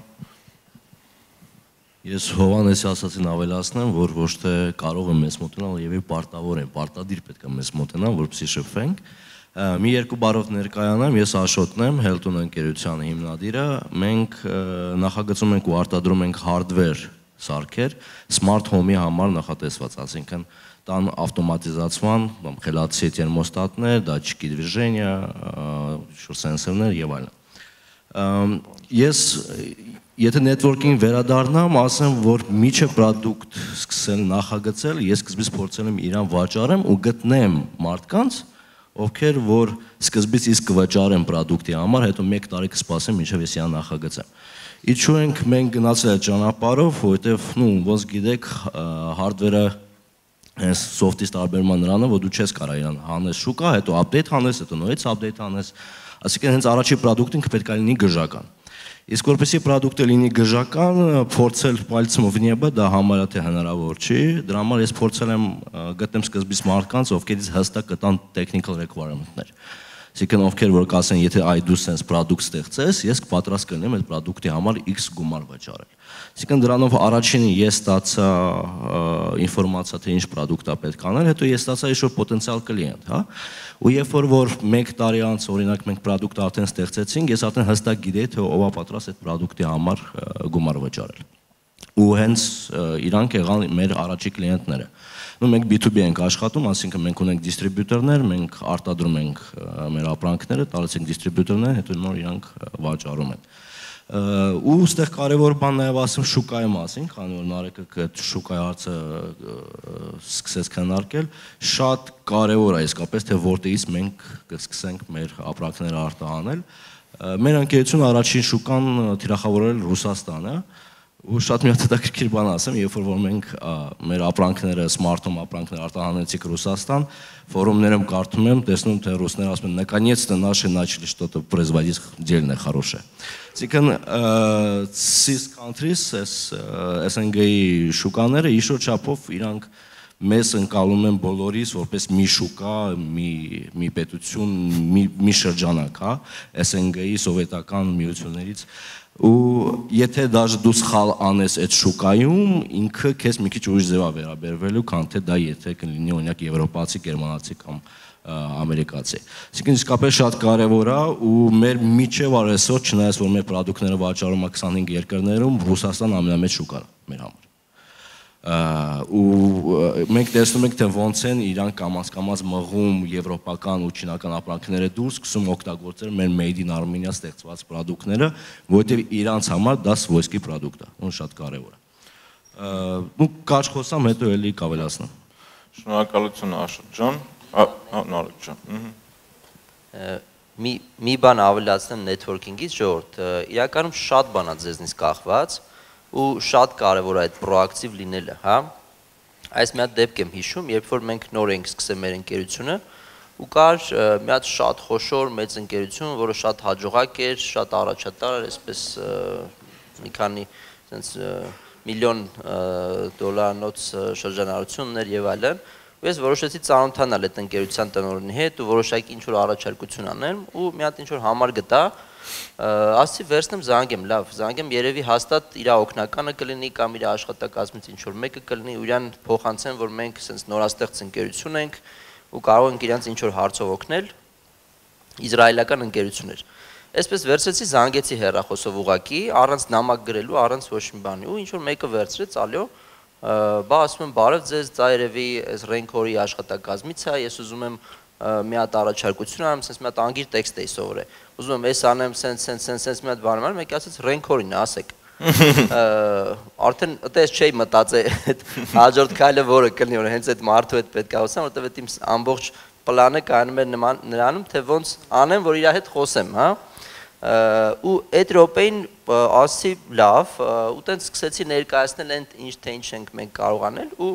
Speaker 8: Ես Հովանեսի ասացին ավելացնեմ, որ ոչ թե կարող եմ մեզ մոտենալ, եւ եւ պարտավոր են, պարտադիր պետք է մեզ մոտենալ, որպեսզի շփվենք։ Մի երկու բառով ներկայանամ, ես Աշոտն եմ, Helton ընկերության հիմնադիրը։ Մենք նախագծում ենք ու արտադրում ենք hardware սարքեր smart home-ի համար նախատեսված, ասինքն տան ավտոմատիզացման, բամ խելացի թերմոստատներ, դատչիկի движения, շուր սենսորներ եւ այլն։ Ես Եթե networking վերադառնամ, ասեմ, որ միջը product սկսել նախագծել, ես սկզբից փորձել եմ իրան վաճառեմ ու գտնեմ մարդկանց, ովքեր որ սկզբից իսկ կվաճառեն product-ի համար, հետո 1 տարի կսպասեմ, մինչև ես իրան նախագծեմ։ Ինչու ենք մենք գնացել այդ ճանապարհով, որովհետև, նու, ոնց գիտեք, hardware-ը հենց soft-ից տարբերման նրան է, որ դու չես կարող իրան հանես շուկա, հետո update հանես, հետո նորից update հանես։ Այսինքն հենց առաջի product-ին պետք է լինի գժական։ Իսկ որպեսի product-ը լինի գժական, փորձել պալցմով նեբը դա համարյա թե հնարավոր չի։ Դրա համար ես փորձել եմ գտնեմ սկզբից մարդկանց, ովքերից հստակ կտան technical requirement-ներ։ Այսինքն ովքեր որ կասեն, եթե այ դու sense product ստեղծես, ես կպատրաստ կլինեմ այդ product-ի համար X գումար վճարել։ Այսինքն դրանով առաջինը ես ստացա ինֆորմացիա թե ինչ product է պետք անել, հետո ես ստացա ինչ-որ պոտենցիալ կլիենտ, հա։ Ու երբ որ որ 1 տարի անց օրինակ մենք product-ը արդեն ստեղծեցինք, ես արդեն հստակ գիտեի թե ով է պատրաստ այդ product-ի համար գումար վճարել։ Ու հենց իրանք եղան մեր առաջի կլիենտները։ Նու մենք B2B ենք աշխատում, ասինքն մենք ունենք դիստրիբյուտորներ, մենք արտադրում ենք մեր ապրանքները, տալիս ենք դիստրիբյուտորներ, հետո նոր իրանք վաճառում են ու այստեղ կարևոր բան նաև ասեմ շուկայի մասին, քանի որ Նարեկը այդ շուկայի հարցը սկսեց քննարկել, շատ կարևոր է իսկապես թե որտեղից մենք կսկսենք մեր ապրանքները արտահանել։ Մեր ընկերությունը առաջին շուկան թիրախավորել Ռուսաստանը, ու շատ մի հատ հետաքրքիր բան ասեմ, երբ որ որ մենք մեր ապրանքները smart-home ապրանքներ արտահանեցիք Ռուսաստան, ֆորումներում կարդում եմ, տեսնում թե ռուսները ասում են наконец-то наши начали что-то производить дельное, хорошее։ Այսինքն CIS countries, SNG-ի շուկաները իշոր չափով իրանք մեզ ընկալում են բոլորիս որպես մի շուկա, մի մի պետություն, մի մի շրջանակ, հա, SNG-ի սովետական միություններից ու եթե դաժե դու սխալ անես այդ շուկայում, ինքը քեզ մի քիչ ուրիշ ձևա վերաբերվելու, քան թե դա եթե կլինի օրինակ եվրոպացի, գերմանացի կամ ամերիկացի։ Այսինքն իսկապես շատ կարևոր է ու մեր միջև արեսօր չնայած որ մեր ապրանքները վաճառում է 25 երկրներում, Ռուսաստան ամենամեծ շուկան մեր համար ու մենք տեսնում ենք թե ոնց են իրանք կամաց-կամաց մղում եվրոպական ու չինական ապրանքները դուրս գսում օգտագործել մեր made in Armenia ստեղծված ապրանքները, որովհետև իրանք համար դա սվոյսկի ապրանքտ է, ոնց շատ կարևոր է։ Ու կարճ խոսամ, հետո էլի կավելացնեմ։
Speaker 1: Շնորհակալություն Աշոտ ջան, Նարեկ ջան։
Speaker 5: Մի մի բան ավելացնեմ networking-ից, ժողովուրդ, իրականում շատ բան է ձեզնից կախված, ու շատ կարևոր է այդ պրոակտիվ լինելը, հա։ Այս մի հատ դեպք եմ հիշում, երբ որ մենք նոր ենք սկսել մեր ընկերությունը, ու կար մի հատ շատ խոշոր մեծ ընկերություն, որը շատ հաջողակ էր, շատ առաջատար էր, այսպես մի քանի sense միլիոն դոլարանոց շրջանառություններ եւ այլն ու ես որոշեցի ծանոթանալ այդ ընկերության տնօրենի հետ ու որոշակի ինչ որ առաջարկություն անեմ ու մի հատ ինչ որ համար գտա ասի վերցնեմ զանգեմ, լավ, զանգեմ երևի հաստատ իր օկնականը կլինի կամ իր աշխատակազմից ինչ որ մեկը կլինի, ու իրան փոխանցեն, որ մենք sense նորաստեղծ ընկերություն ենք ու կարող ենք իրանց ինչ որ հարցով օգնել։ Իսրայելական ընկերություն էր։ Այսպես վերցրեցի զանգեցի հեռախոսով ուղակի, առանց նամակ գրելու, առանց ոչ մի բանի, ու ինչ որ մեկը վերցրեց, ալյո, բա ասում եմ բարև ձեզ, դա երևի այս Ռենքորի աշխատակազմից է, ես ուզում եմ մի հատ առաջարկություն անեմ, sense մի հատ անգիր տեքստ էի սովորել ուզում եմ էս անեմ, սենց, սենց, սենց, սենց մի հատ բան անեմ, մեկը ասեց ռենքորին ասեք։ Արդեն այդպես չէի մտածել այդ հաջորդ քայլը որը կլինի, որ հենց այդ մարդու հետ պետք է որտեվ այդ իմ ամբողջ պլանը կայանում էր նրանում, թե ոնց անեմ, որ իր հետ խոսեմ, հա։ ու այդ րոպեին ասի լավ ու տենց սկսեցի ներկայացնել այն ինչ թե ինչ ենք մենք կարող անել ու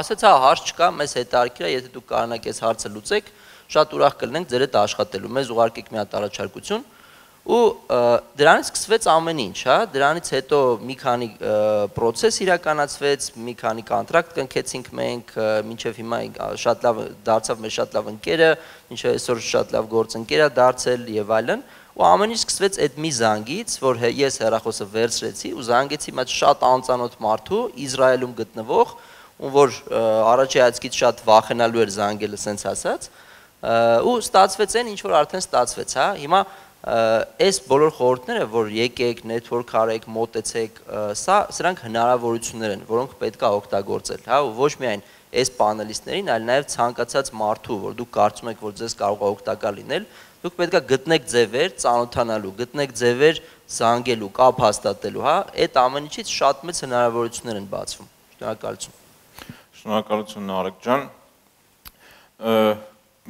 Speaker 5: ասացա հարց չկա մեզ հետարքիրա եթե դուք կարողանաք այս հարցը լուծեք շատ ուրախ կլինենք ձեր հետ աշխատելու մեզ ուղարկեք մի հատ առաջարկություն ու դրանից սկսվեց ամեն ինչ, հա, դրանից հետո մի քանի process իրականացվեց, մի քանի կոնտրակտ կնքեցինք մենք, մինչև հիմա շատ լավ դարձավ մեր շատ լավ ընկերը, ինչը այսօր շատ լավ գործընկեր է դարձել եւ այլն, ու ամեն ինչ սկսվեց այդ մի զանգից, որ ես հեռախոսը վերցրեցի ու զանգեցի մի շատ անծանոթ մարդու Իսրայելում գտնվող, ում որ առաջի հայացքից շատ վախենալու էր զանգելը, սենց ասած, ու ստացվեց այն ինչ որ արդեն ստացվեց, հա։ Հիմա այս բոլոր խորհուրդները, որ եկեք, network արեք, մոտեցեք, սա սրանք հնարավորություններ են, որոնք պետք է օգտագործել, հա, ու ոչ միայն այս պանելիստներին, այլ նաև ցանկացած մարդու, որ դուք կարծում եք, որ ձեզ կարող է օգտակար լինել, դուք պետք է գտնեք ձևեր ծանոթանալու, գտնեք ձևեր զանգելու, կապ հաստատելու, հա, այդ ամեն ինչից շատ մեծ հնարավորություններ են բացվում։ Շնորհակալություն։
Speaker 1: Շնորհակալություն Նարեկ ջան։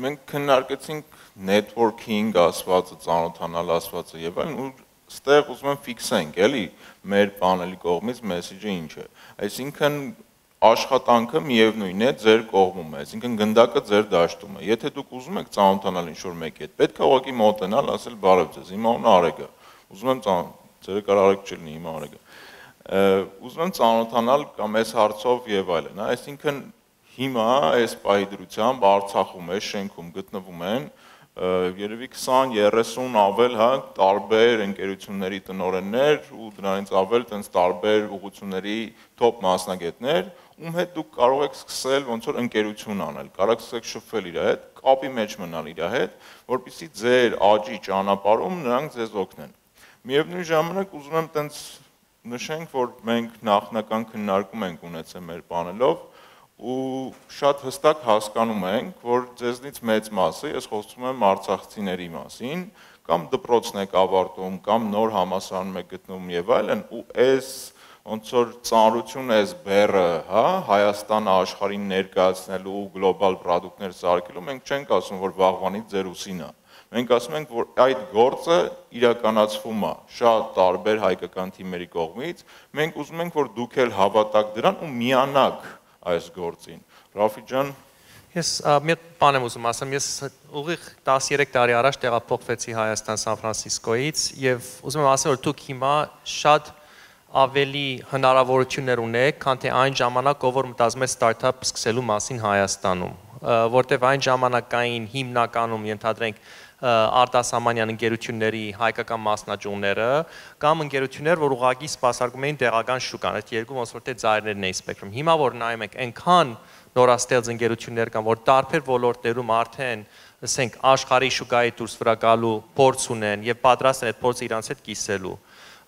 Speaker 1: Մենք քննարկեցինք networking ասվածը, ծանոթանալ ասվածը եւ այլն ու ստեղ ուզում եմ ֆիքսենք, էլի, մեր պանելի կողմից մեսեջը ինչ է։ Այսինքն աշխատանքը միևնույն է ձեր կողմում է, այսինքն գնդակը ձեր դաշտում է։ Եթե դուք ուզում եք ծանոթանալ ինչ-որ մեկի հետ, պետք է ուղղակի մոտենալ, ասել բարև ձեզ, հիմա ունա Արեգը։ Ուզում եմ ծանոթ, ձերը կարող Արեգ չլինի, հիմա Արեգը։ Ուզում եմ ծանոթանալ կամ այս հարցով եւ այլն, այսինքն հիմա այս պահի դրությամբ Արցախում է շենքում գտնվում են երևի 20-30 ավել, հա, տարբեր ընկերությունների տնօրեններ ու դրանից ավել տենց տարբեր ուղությունների top մասնագետներ, ում հետ դուք կարող եք սկսել ոնց որ ընկերություն անել, կարող եք շփվել իր հետ, կապի մեջ մնալ իր հետ, որpիսի ձեր աճի ճանապարհում նրանք ձեզ օգնեն։ Միևնույն ժամանակ ուզում եմ տենց նշենք, որ մենք նախնական քննարկում ենք ունեցել մեր պանելով ու շատ հստակ հասկանում ենք, որ ձեզնից մեծ մասը, ես խոսում եմ արցախցիների մասին, կամ դպրոցն եք ավարտում, կամ նոր համասարանում եք գտնվում եւ այլն, ու այս ոնց որ ծանրություն էս բերը, հա, Հայաստանը աշխարհին ներկայացնելու գլոբալ ապրանքներ սարքելու, մենք չենք ասում, որ վաղվանից ձեր ուսինա։ Մենք ասում ենք, որ այդ գործը իրականացվում է շատ տարբեր հայկական թիմերի կողմից։ Մենք ուզում ենք, որ դուք էլ հավատաք դրան ու միանաք այս գործին։ Ռաֆի ջան,
Speaker 2: Ես մի բան եմ ուզում ասեմ, ես ուղիղ 13 տարի առաջ տեղափոխվեցի Հայաստան Սան Ֆրանցիսկոից եւ ուզում եմ ասել, որ դուք հիմա շատ ավելի հնարավորություններ ունեք, քան թե այն ժամանակ, ով որ մտածում է ստարտափ սկսելու մասին Հայաստանում, որտեվ այն ժամանակային հիմնականում ենթադրենք արտասահմանյան ընկերությունների հայկական մասնաճյուղները կամ ընկերություններ, որ ուղղակի սպասարկում էին տեղական շուկան, այդ երկու ոնց որ թե ծայրներն էին սպեկտրում։ Հիմա որ նայում եք, այնքան նորաստեղծ ընկերություններ կան, որ տարբեր ոլորտներում արդեն ասենք աշխարհի շուկայի դուրս վրա գալու փորձ ունեն եւ պատրաստ են այդ փորձը իրանց հետ կիսելու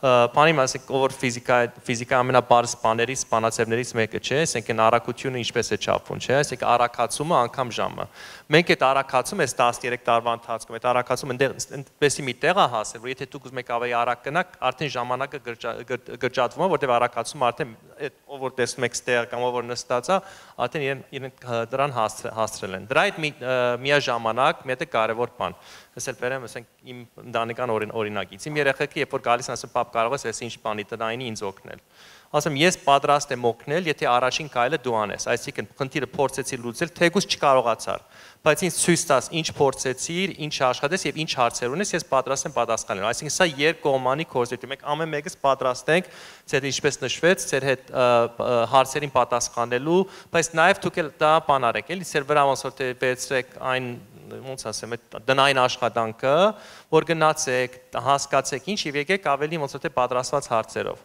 Speaker 2: բանի մասը որ ֆիզիկա ֆիզիկա ամենաբարձ բաներից սպանացերներից մեկը չէ, այսինքն արագությունը ինչպես է չափվում, չէ, այսինքն արագացումը անգամ ժամը։ Մենք այդ արագացումը այս 13 տարվա ընթացքում այդ արագացումը այնտեղի մի տեղ է հասել, որ եթե դուք ուզում եք ավելի արագ գնաք, արդեն ժամանակը գրճատվում է, որտեղ արագացումը արդեն այդ ով որ տեսնում եք ստեղ կամ ով որ նստած է, արդեն իրեն իրեն դրան հասցրել են։ Դրա այդ միաժամանակ մի հատ կարևոր բան ես էլ վերեմ, ասենք իմ ընտանեկան օրինակից։ Իմ երեխեքը երբ որ գալիս են ասում, «Պապ, կարող ես այս ինչ բանի տնայինի ինձ օգնել»։ Ասում ես պատրաստ եմ օգնել, եթե առաջին քայլը դու անես, այսինքն խնդիրը փորձեցի լուծել, թեկուզ չկարողացար, բայց ինձ ցույց տաս ինչ փորձեցիր, ինչ աշխատես եւ ինչ հարցեր ունես, ես պատրաստ եմ պատասխանել։ Այսինքն սա երկկողմանի կորզետ է։ Մենք ամեն մեկս պատրաստ ենք, ձեր ինչպես նշվեց, ձեր հետ հարցերին պատասխանելու, բայց նաեւ դուք էլ դա բան արեք, էլի, ձեր վրա ոնց որ թե վերցրեք այն ոնց ասեմ, այդ դնային աշխատանքը, որ գնացեք, հասկացեք ինչ եւ եկեք ավելի ոնց որ թե պատրաստված հարցերով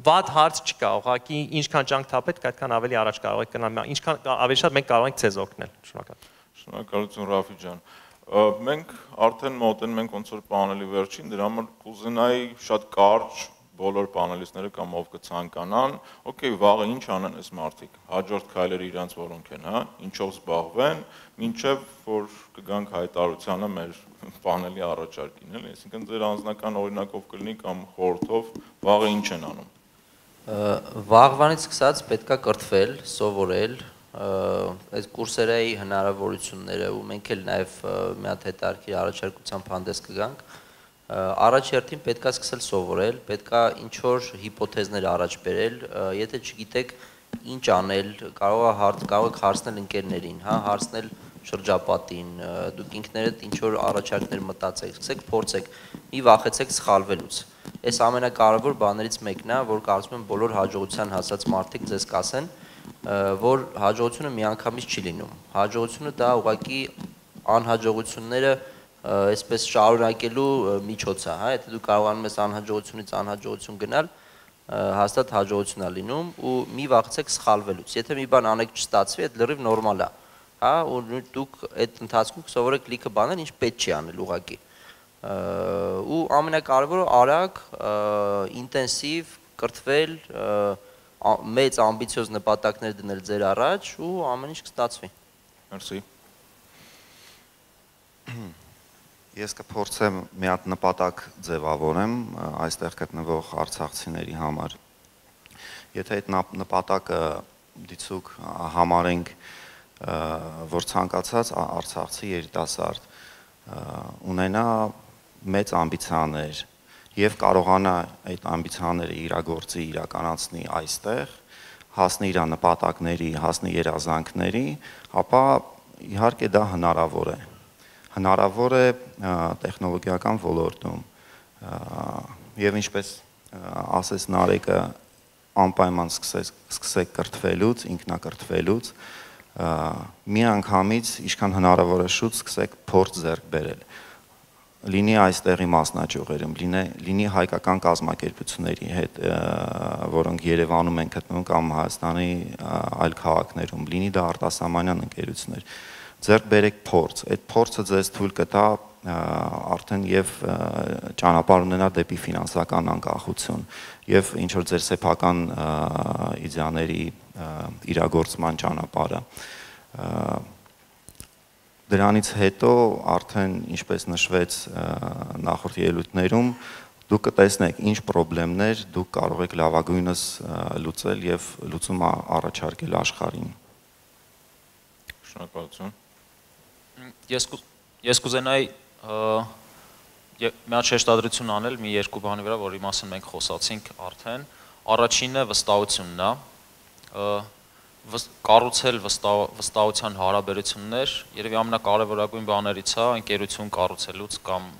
Speaker 2: վատ հարց չկա, ուղղակի ինչքան ջանք թափեք, այդքան ավելի առաջ կարող եք գնալ, ինչքան ավելի շատ մենք կարող ենք ցեզ օգնել։ Շնորհակալ։
Speaker 1: Շնորհակալություն Ռաֆի ջան։ Մենք արդեն մոտեն մենք ոնց որ պանելի վերջին, դրա համար կուզենայի շատ կարճ բոլոր պանելիստները կամ ով կցանկանան, օքեյ, վաղը ինչ անեն այս մարդիկ։ Հաջորդ քայլերը իրանց որոնք են, հա, ինչով զբաղվեն, ինչև որ կգանք հայտարարությանը մեր պանելի առաջարկին, էլի, այսինքն ձեր անձնական օրինակով կլինի կամ խորհրդով վաղը ինչ են անում։
Speaker 5: Վաղվանից սկսած պետքա կրթվել, սովորել, այդ կուրսերի հնարավորությունները ու մենք էլ նաև մի հատ հետարքի առաջարկությամբ հանդես կգանք Առաջ հերթին պետքա սկսել սովորել, պետքա ինչ որ հիպոթեզներ առաջ բերել, եթե չգիտեք ինչ անել, կարող է հարց կարող եք հարցնել ընկերներին, հա, հարցնել շրջապատին, դուք ինքներդ ինչ որ առաջարկներ մտածեք, սկսեք փորձեք, մի վախեցեք սխալվելուց։ Այս ամենակարևոր բաներից մեկն է, որ կարծում եմ բոլոր հաջողության հասած մարդիկ ձեզ կասեն, որ հաջողությունը միանգամից չի լինում։ Հաջողությունը դա ուղղակի անհաջողությունները այսպես շարունակելու միջոց է, հա, եթե դու կարողանում ես անհաջողությունից անհաջողություն գնալ, հաստատ հաջողություն է լինում ու մի վախեցեք սխալվելուց։ Եթե մի բան անեք չստացվի, այդ լրիվ նորմալ է հա, ու դուք այդ ընթացքում կսովորեք լիքը բաներ, ինչ պետք չի անել ուղակի։ ու ամենակարևորը արագ, ինտենսիվ կրթվել, մեծ ամբիցիոզ նպատակներ դնել ձեր առաջ ու ամեն ինչ կստացվի։
Speaker 1: Մերսի։
Speaker 6: Ես կփորձեմ մի հատ նպատակ ձևավորեմ այստեղ գտնվող արցախցիների համար։ Եթե այդ նպատակը դիցուկ համարենք որ ցանկացած արցախցի երիտասարդ ունենա մեծ ամբիցիաներ եւ կարողանա այդ ամբիցիաները իրագործի իրականացնի այստեղ, հասնի իր նպատակների, հասնի երազանքների, ապա իհարկե դա հնարավոր է։ Հնարավոր է տեխնոլոգիական ոլորտում եւ ինչպես ասես Նարեկը անպայման սկսես սկսեք կրթվելուց, ինքնակրթվելուց, մի անգամից ինչքան հնարավոր է շուտ սկսեք փորձ ձեռք բերել լինի այստեղի մասնաճյուղերում, լինի լինի հայկական կազմակերպությունների հետ, որոնք Երևանում են գտնվում կամ Հայաստանի այլ քաղաքներում, լինի դա արտասահմանյան ընկերություններ։ Ձեռք բերեք փորձ, այդ փորձը ձեզ թույլ կտա արդեն եւ ճանապարհ ունենալ դեպի ֆինանսական անկախություն եւ ինչ որ ձեր սեփական իդեաների իրագործման ճանապարհը դրանից հետո արդեն ինչպես նշվեց նախորդ ելույթներում դուք կտեսնեք ինչ խնդիրներ դուք կարող եք լավագույնս լուծել եւ լուծում առաջարկել աշխարհին
Speaker 1: Շնորհակալություն
Speaker 7: Ես ես կուզենայի մի հատ շեշտադրություն անել մի երկու բանի վրա, որի մասին մենք խոսացինք արդեն։ Առաջինը վստահությունն է կառուցել վստահության հարաբերություններ երևի ամենակարևորագույն բաներից է ընկերություն կառուցելուց կամ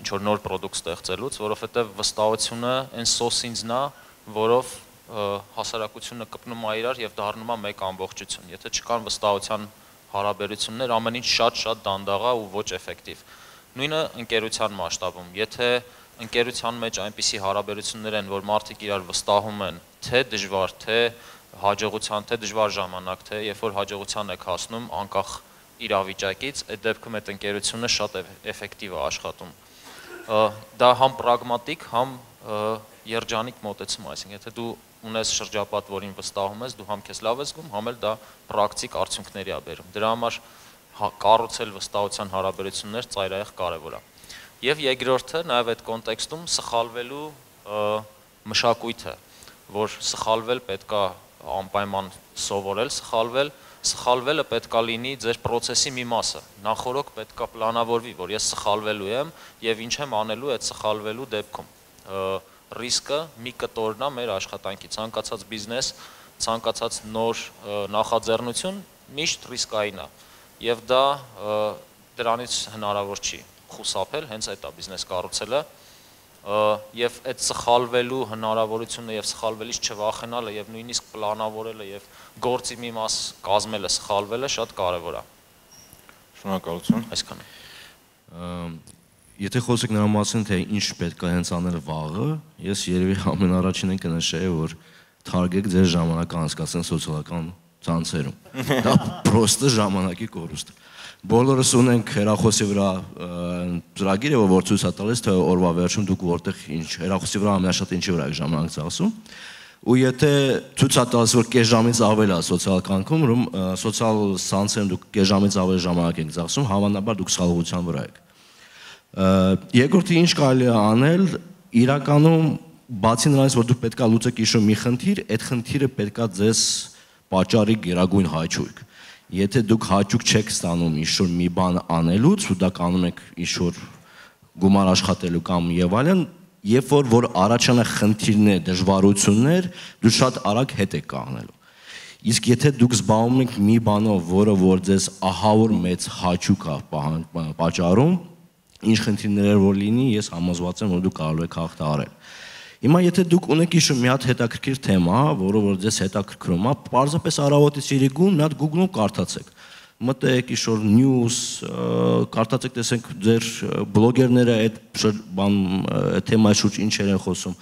Speaker 7: ինչ որ նոր product ստեղծելուց, որովհետև վստահությունը այն սոսինձն է, որով հասարակությունը կպնում է իրար եւ դառնում է մեկ ամբողջություն։ Եթե չկան վստահության հարաբերություններ, ամեն ինչ շատ-շատ դանդաղ է ու ոչ էֆեկտիվ։ Նույնը ընկերության մասշտաբում, եթե ընկերության մեջ այնպիսի հարաբերություններ են, որ մարդիկ իրար վստահում են, թե դժվար, թե հաջողության, թե դժվար ժամանակ, թե երբ որ հաջողության եք հասնում, անկախ իրավիճակից, այդ դեպքում այդ ընկերությունը շատ էֆեկտիվ է աշխատում։ Դա համ պրագմատիկ, համ երջանիկ մոտեցում, այսինքն եթե դու ունես շրջապատ, որին վստահում ես, դու համ քեզ լավ ես զգում, համ էլ դա պրակտիկ արդյունքների է բերում։ Դրա համար հա, կառուցել վստահության հարաբերություններ ծայրահեղ կարևոր է։ Եվ երկրորդը նաև այդ կոնտեքստում սխալվելու մշակույթը, որ սխալվել պետքա անպայման սովորել սխալվել, սխալվելը պետքա լինի ձեր process-ի մի մասը։ Նախորոք պետքա պլանավորվի, որ ես սխալվելու եմ եւ ինչ եմ անելու այդ սխալվելու դեպքում։ Ռիսկը մի կտորն է մեր աշխատանքի ցանկացած բիզնես, ցանկացած նոր նախաձեռնություն միշտ ռիսկային է։ Եվ դա դրանից հնարավոր չի խուսափել, հենց այդ է բիզնես կառուցելը եւ այդ սխալվելու հնարավորությունը եւ սխալվելից չվախենալը եւ նույնիսկ պլանավորելը եւ գործի մի մաս կազմելը սխալվելը շատ կարեւոր է։
Speaker 1: Շնորհակալություն։
Speaker 7: Այսքանը։
Speaker 8: Եթե խոսենք նրա մասին, թե ինչ պետք է հենց անել վաղը, ես երևի ամենառաջինը կնշեի, որ թարգեք ձեր ժամանակը անցկացնեն սոցիալական ցանցերում։ Դա պրոստը ժամանակի կորուստ է բոլորս ունենք հերախոսի վրա ծրագիրը, որ ցույց է տալիս, թե օրվա վերջում դուք որտեղ ինչ հերախոսի վրա ամենաշատ ինչի վրա եք ժամանակ ծախսում։ Ու եթե ցույց է տալիս, որ կես ժամից ավել է սոցիալ կյանքում, ուրում սոցիալ սանսերում դուք կես ժամից ավել ժամանակ եք ծախսում, հավանաբար դուք սխալության վրա եք։ Երկրորդը ինչ կարելի է անել, իրականում բացի նրանից, որ դուք պետքա լուծեք իշու մի խնդիր, այդ խնդիրը պետքա ձեզ պատճառի գերագույն հաճույք Եթե դուք հաճուկ չեք ստանում ինչ-որ մի բան անելուց ու դա կանում եք ինչ-որ գումար աշխատելու կամ եւ այլն, երբ որ որ առաջանա խնդիրներ, դժվարություններ, դու շատ արագ հետ եք կանգնելու։ Իսկ եթե դուք զբաղվում եք մի բանով, որը որ ձեզ ահավոր մեծ հաճուկ է պատճառում, ինչ խնդիրներ որ լինի, ես համոզված եմ, որ դուք կարող եք հաղթահարել։ Հիմա եթե դուք ունեք իշու մի հատ հետաքրքիր թեմա, որը որ ձեզ հետաքրքրում է, պարզապես առավոտից իրիկուն մի հատ Google-ում կարդացեք մտեք իշոր news, կարդացեք տեսեք ձեր բլոգերները այդ բան թեմայի շուրջ ինչեր են խոսում։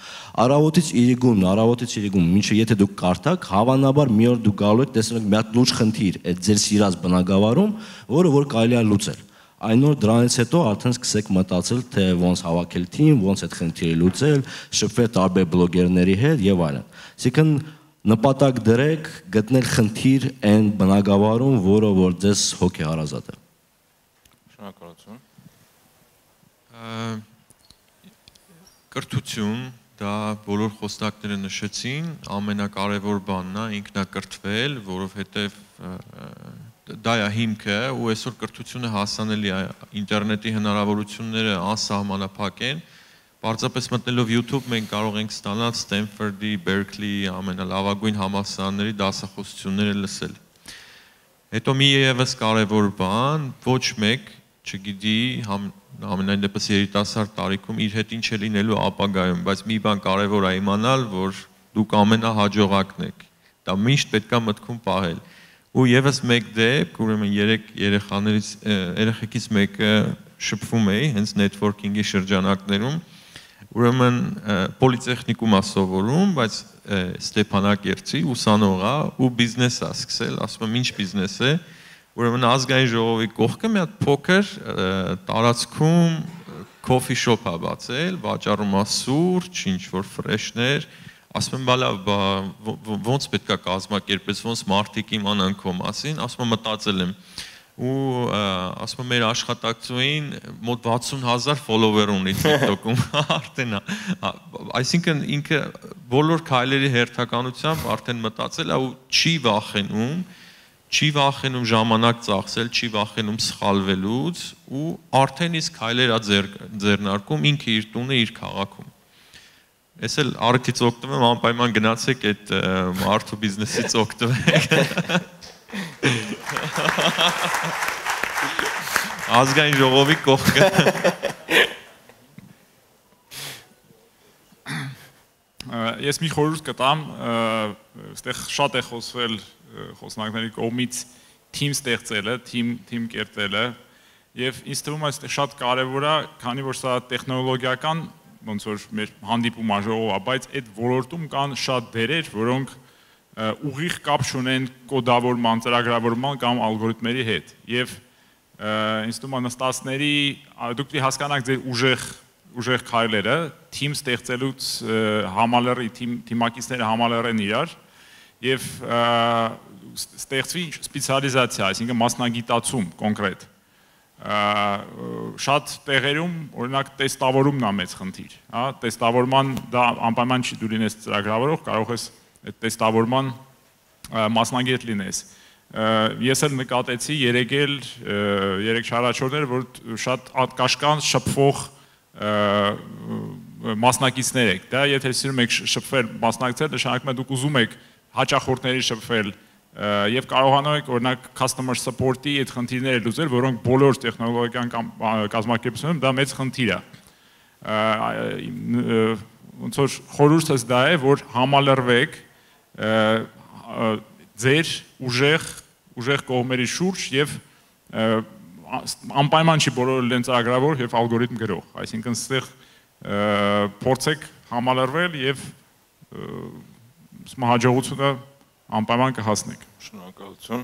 Speaker 8: Արավոտից իրիգուն, արավոտից իրիգուն, ինչը եթե դուք կարդաք, հավանաբար մի օր դուք գալու եք տեսնեք մի հատ լուրջ խնդիր այդ ձեր սիրած բնակավարում, որը որ կարելի է լուծել այն օր դրանից հետո արդեն սկսեք մտածել թե ոնց հավաքել թիմ, ոնց այդ խնդիրը լուծել, շփվել տարբեր բլոգերների հետ եւ այլն։ Այսինքն նպատակ դրեք գտնել խնդիր այն բնակավարում, որը որ ձեզ հոգի հարազատ է։
Speaker 1: Շնորհակալություն։
Speaker 4: Կրթություն դա բոլոր խոսնակները նշեցին, ամենակարևոր բանն է ինքնակրթվել, որովհետև դա է հիմքը ու այսօր կրթությունը հասանելի է ինտերնետի հնարավորությունները անսահմանափակ են Պարզապես մտնելով YouTube մենք կարող ենք ստանալ Stanford-ի, Berkeley-ի ամենալավագույն համալսարանների դասախոսությունները լսել։ Հետո մի եւս կարևոր բան, ոչ մեկ չգիտի ամենայն դեպս երիտասարդ տարիքում իր հետ ինչ է լինելու ապագայում, բայց մի բան կարևոր է իմանալ, որ դուք ամենահաջողակն եք։ Դա միշտ պետքա մտքում պահել։ Ու եւս մեկ դեպք, ուրեմն երեք երեխաներից երեխեքից մեկը շփվում էի հենց networking-ի շրջանակներում Ուրեմն պոլիտեխնիկում է սովորում, բայց Ստեփանակերտի ուսանողա ու բիզնես է սկսել, ասում եմ ինչ բիզնես է։ Ուրեմն ազգային ժողովի կողքը մի հատ փոքր տարածքում coffee shop է բացել, վաճառում է սուրճ, ինչ որ ֆրեշներ, ասում եմ, բալա, ոնց պետքա կազմակերպես, ոնց մարդիկ իմանան քո մասին, ասում եմ մտածել եմ, ու ասում եմ մեր աշխատակցուին մոտ 60000 follower ունի TikTok-ում արդեն այսինքն ինքը բոլոր քայլերի հերթականությամբ արդեն մտածել է ու չի վախենում չի վախենում ժամանակ ծախսել, չի վախենում սխալվելուց ու արդեն իսկ քայլերա ձեր ձեռնարկում ինքը իր տունը իր քաղաքում Ես էլ արդից օգտվում եմ անպայման գնացեք այդ մարդու բիզնեսից օգտվեք Ազգային ժողովի կողքը։
Speaker 3: Ես մի խորհուրդ կտամ, այստեղ շատ է խոսվել խոսնակների կողմից թիմ ստեղծելը, թիմ թիմ կերտելը եւ ինձ թվում է այստեղ շատ կարեւոր է, քանի որ սա տեխնոլոգիական ոնց որ մեր հանդիպում աժողովա, բայց այդ ոլորտում կան շատ դերեր, որոնք ուղիղ կապ ունեն կոդավորման, ծրագրավորման կամ ալգորիթմերի հետ։ Եվ ինձ թվում է նստածների դուք պետք է հասկանաք ձեր ուժեղ ուժեղ քայլերը, թիմ ստեղծելուց համալրի թիմ թիմակիցները համալրեն իրար եւ ստեղծվի սպեցիալիզացիա, այսինքն մասնագիտացում կոնկրետ շատ տեղերում օրինակ տեստավորումն է մեծ խնդիր, հա, տեստավորման դա անպայման չի դու լինես ծրագրավորող, կարող ես այդ տեստավորման մասնագետ լինես։ Ես էլ նկատեցի երեգել երեք շարաչորներ, որ շատ կաշկան շփվող մասնակիցներ եք։ Դա եթե սիրում եք շփվել մասնակցել, նշանակում է դուք ուզում եք հաճախորդների շփվել եւ կարողանում եք օրինակ customer support-ի այդ խնդիրները լուծել, որոնք բոլոր տեխնոլոգիական կազմակերպություններում դա մեծ խնդիր է ոնց որ խորհուրդս դա է, որ համալրվեք ձեր ուժեղ ուժեղ կողմերի շուրջ եւ անպայման չի բոլորը լեն ծրագրավոր եւ ալգորիթմ գրող, այսինքն ստեղ փորձեք համալրվել եւ հաջողությունը անպայման կհասնեք։
Speaker 1: Շնորհակալություն։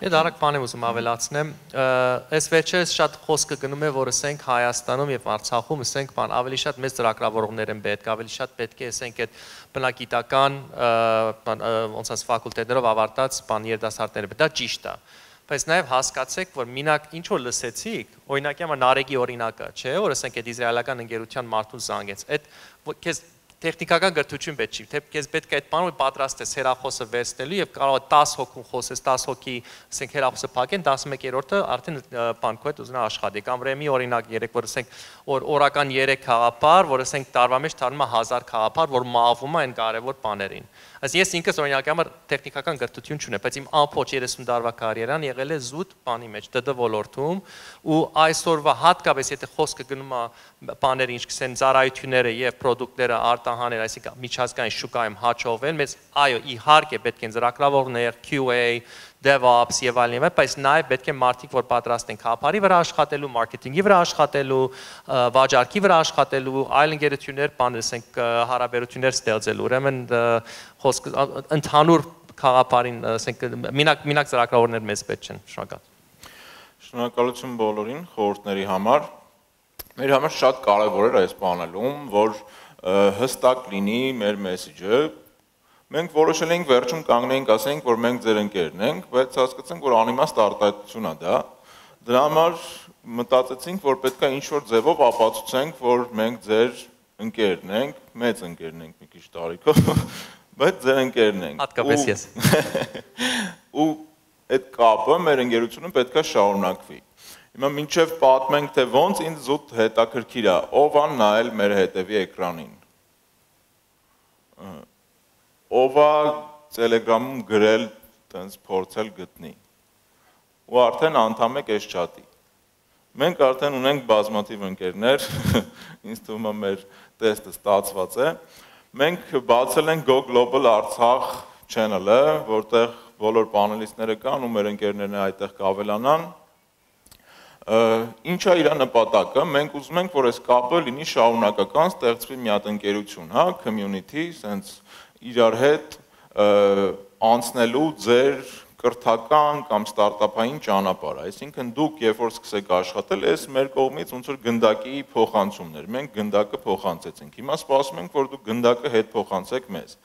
Speaker 2: Եդ արագ բան եմ ուզում ավելացնեմ։ Այս վերջերս շատ խոսքը գնում է, որ ասենք Հայաստանում եւ Արցախում ասենք բան ավելի շատ մեծ ծրագրավորողներ են պետք, ավելի շատ պետք է ասենք այդ բնակիտական բան ոնց ասած ֆակուլտետներով ավարտած բան երդասարտները, դա ճիշտ է բայց նաև հասկացեք, որ մինակ ինչ որ լսեցիք, օրինակի համար Նարեգի օրինակը, չէ, որ ասենք այդ իսրայելական ընկերության մարդուն զանգեց։ Այդ քեզ տեխնիկական գրթություն պետք չի, թե քեզ պետք է այդ բանը պատրաստ ես հերախոսը վերցնելու եւ կարող է 10 հոգուն խոսես, 10 հոգի, ասենք հերախոսը փակեն, 11-րդը արդեն բանկու հետ ուզենա աշխատի կամ ռեմի օրինակ 3, որ ասենք որ օրական 3 խաղապար, որ ասենք տարվա մեջ դառնում է 1000 խաղապար, որ մավում է այն կարևոր բաներին։ Այս ես ինքս օրինակի համար տեխնիկական գրթություն չունեմ, բայց իմ ամփոփ 30 տարվա կարիերան եղել է զուտ բանի մեջ, ԴԴ ոլորտում ու այսօրվա հատկապես եթե խոսքը գնում է բաների, ինչ կսեն ծառայությունները եւ ապրանքները արտահանել, այսինքն միջազգային շուկայում հաջողվել, մեզ այո, իհարկե պետք են ծրագրավորներ, QA, DevOps եւ այլն, բայց նաեւ պետք է մարդիկ, որ պատրաստ են քապարի վրա աշխատելու, մարքեթինգի վրա աշխատելու, վաճառքի վրա աշխատելու, այլ ընկերություններ, բան ասենք հարաբերություններ ստեղծելու։ Ուրեմն խոսք ընդհանուր խաղապարին, ասենք մինակ մինակ ծրագրավորներ մեզ պետք չեն։ Շնորհակալ։
Speaker 1: Շնորհակալություն բոլորին խորհուրդների համար։ Մեր համար շատ կարևոր էր այս պանելում, որ հստակ լինի մեր մեսեջը, Մենք որոշել էինք վերջում կանգնեինք, ասենք, որ մենք ձեր ընկերն ենք, բայց հասկացանք, որ անիմաստ արտահայտություն է դա։ Դրա համար մտածեցինք, որ պետքա ինչ-որ ձևով ապացուցենք, որ մենք ձեր ընկերն ենք, մեծ ընկերն ենք մի քիչ տարիքով, բայց ձեր ընկերն ենք։
Speaker 2: Հատկապես ես։
Speaker 1: Ու այդ կապը մեր ընկերությունը պետքա շարունակվի։ Հիմա մինչև պատմենք, թե ոնց ինձ զուտ հետաքրքիր է, ով ան նայել մեր հետևի էկրանին ով է Telegram-ում գրել տենց փորձել գտնի։ Ու արդեն անդամ եք այս chat-ի։ Մենք արդեն ունենք բազմաթիվ ընկերներ, ինձ թվում է մեր տեստը ստացված է։ Մենք բացել ենք Go Global Artsakh channel-ը, որտեղ բոլոր պանելիստները կան ու մեր ընկերներն այդտեղ կավելանան։ Ինչ է իր նպատակը։ Մենք ուզում ենք, որ այս կապը լինի շարունակական, ստեղծվի մի հատ ընկերություն, հա, community, sense իրար հետ անցնելու ձեր կրթական կամ ստարտափային ճանապարհ։ Այսինքն դուք երբ որ սկսեք աշխատել, այս մեր կողմից ոնց որ գնդակի փոխանցումներ։ Մենք գնդակը փոխանցեցինք։ Հիմա սպասում ենք, որ դուք գնդակը հետ փոխանցեք մեզ։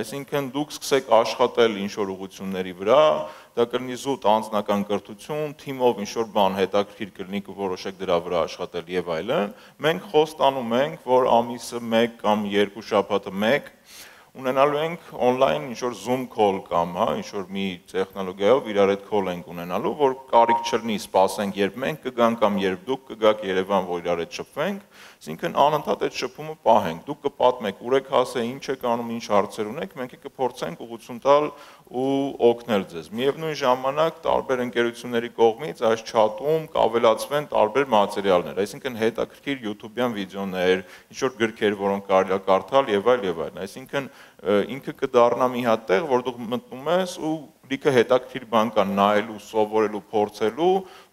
Speaker 1: Այսինքն դուք սկսեք աշխատել ինչ որ ուղությունների վրա, դա կլինի զուտ անձնական կրթություն, թիմով ինչ որ բան հետաքրքիր կլինի ու որոշեք դրա վրա աշխատել եւ այլն։ Մենք խոստանում ենք, որ ամիսը 1 կամ 2 շաբաթը 1 ունենալու ենք on-line ինչ որ Zoom call կամ, հա, ինչ որ մի տեխնոլոգիայով իրար հետ call ենք ունենալու, որ կարիք չլինի, սպասենք, երբ մենք կգանք կամ երբ դուք կգաք Երևան, որ իրար հետ շփվենք, այսինքն անընդհատ այդ շփումը պահենք։ Դուք կպատմեք, ուր եք հասել, ինչ եք անում, ինչ հարցեր ունեք, մենք կփորձենք ուղղություն տալ ու օգնել ձեզ։ Միևնույն ժամանակ տարբեր ընկերությունների կողմից այս chat-ում կավելացվեն տարբեր մատերիալներ, այսինքն հետաքրքիր YouTube-յան վիդեոներ, ինչ որ գրքեր, որոնք կարելի է կարդալ եւ այլ եւ այլն։ Այսինքն ինքը կդառնա մի հատ տեղ, որ դու մտնում ես ու լիքը հետաքրքիր բան կան նայելու, սովորելու, փորձելու,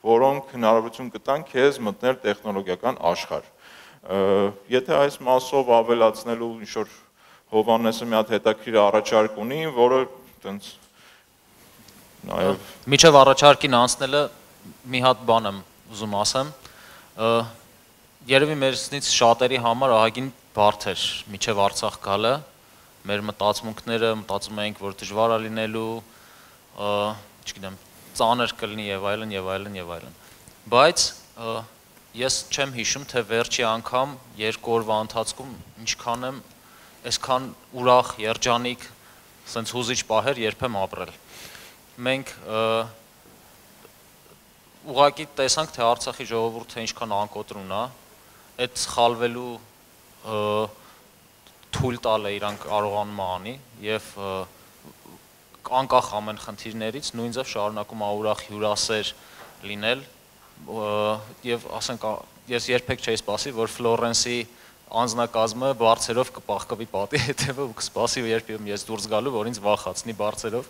Speaker 1: որոնք հնարավորություն կտան քեզ մտնել տեխնոլոգիական աշխարհ։ Եթե այս մասով ավելացնելու ինչ որ Հովանեսը մի հատ հետաքրքիր առաջարկ ունի, որը տենց
Speaker 7: նաև միջև առաջարկին անցնելը մի հատ բան եմ ուզում ասեմ. Երևի մերսնից շատերի համար ահագին բարդ էր միջև Արցախ գալը մեր մտածմունքները մտածում էինք, որ դժվար է լինելու, չգիտեմ, ծանր կլինի եւ այլն եւ այլն եւ այլն։ Բայց ես չեմ հիշում, թե վերջի անգամ երկու օրվա ընթացքում ինչքան եմ այսքան ուրախ, երջանիկ, սենց հուզիչ պահեր երբեմ ապրել։ Մենք ուղակի տեսանք, թե Արցախի ժողովուրդը ինչքան անկոտրուն է, այդ սխալվելու թույլ տալը իրանք կարողանում անի եւ անկախ ամեն խնդիրներից նույնձև շարունակում աուրախ հյուրասեր լինել եւ ասենք ես երբեք չէի սպասի որ Ֆլորենսի անձնակազմը բարձերով կպահկվի պատի հետևը ու կսպասի երբ ես դուրս գալու որ ինձ վախացնի բարձերով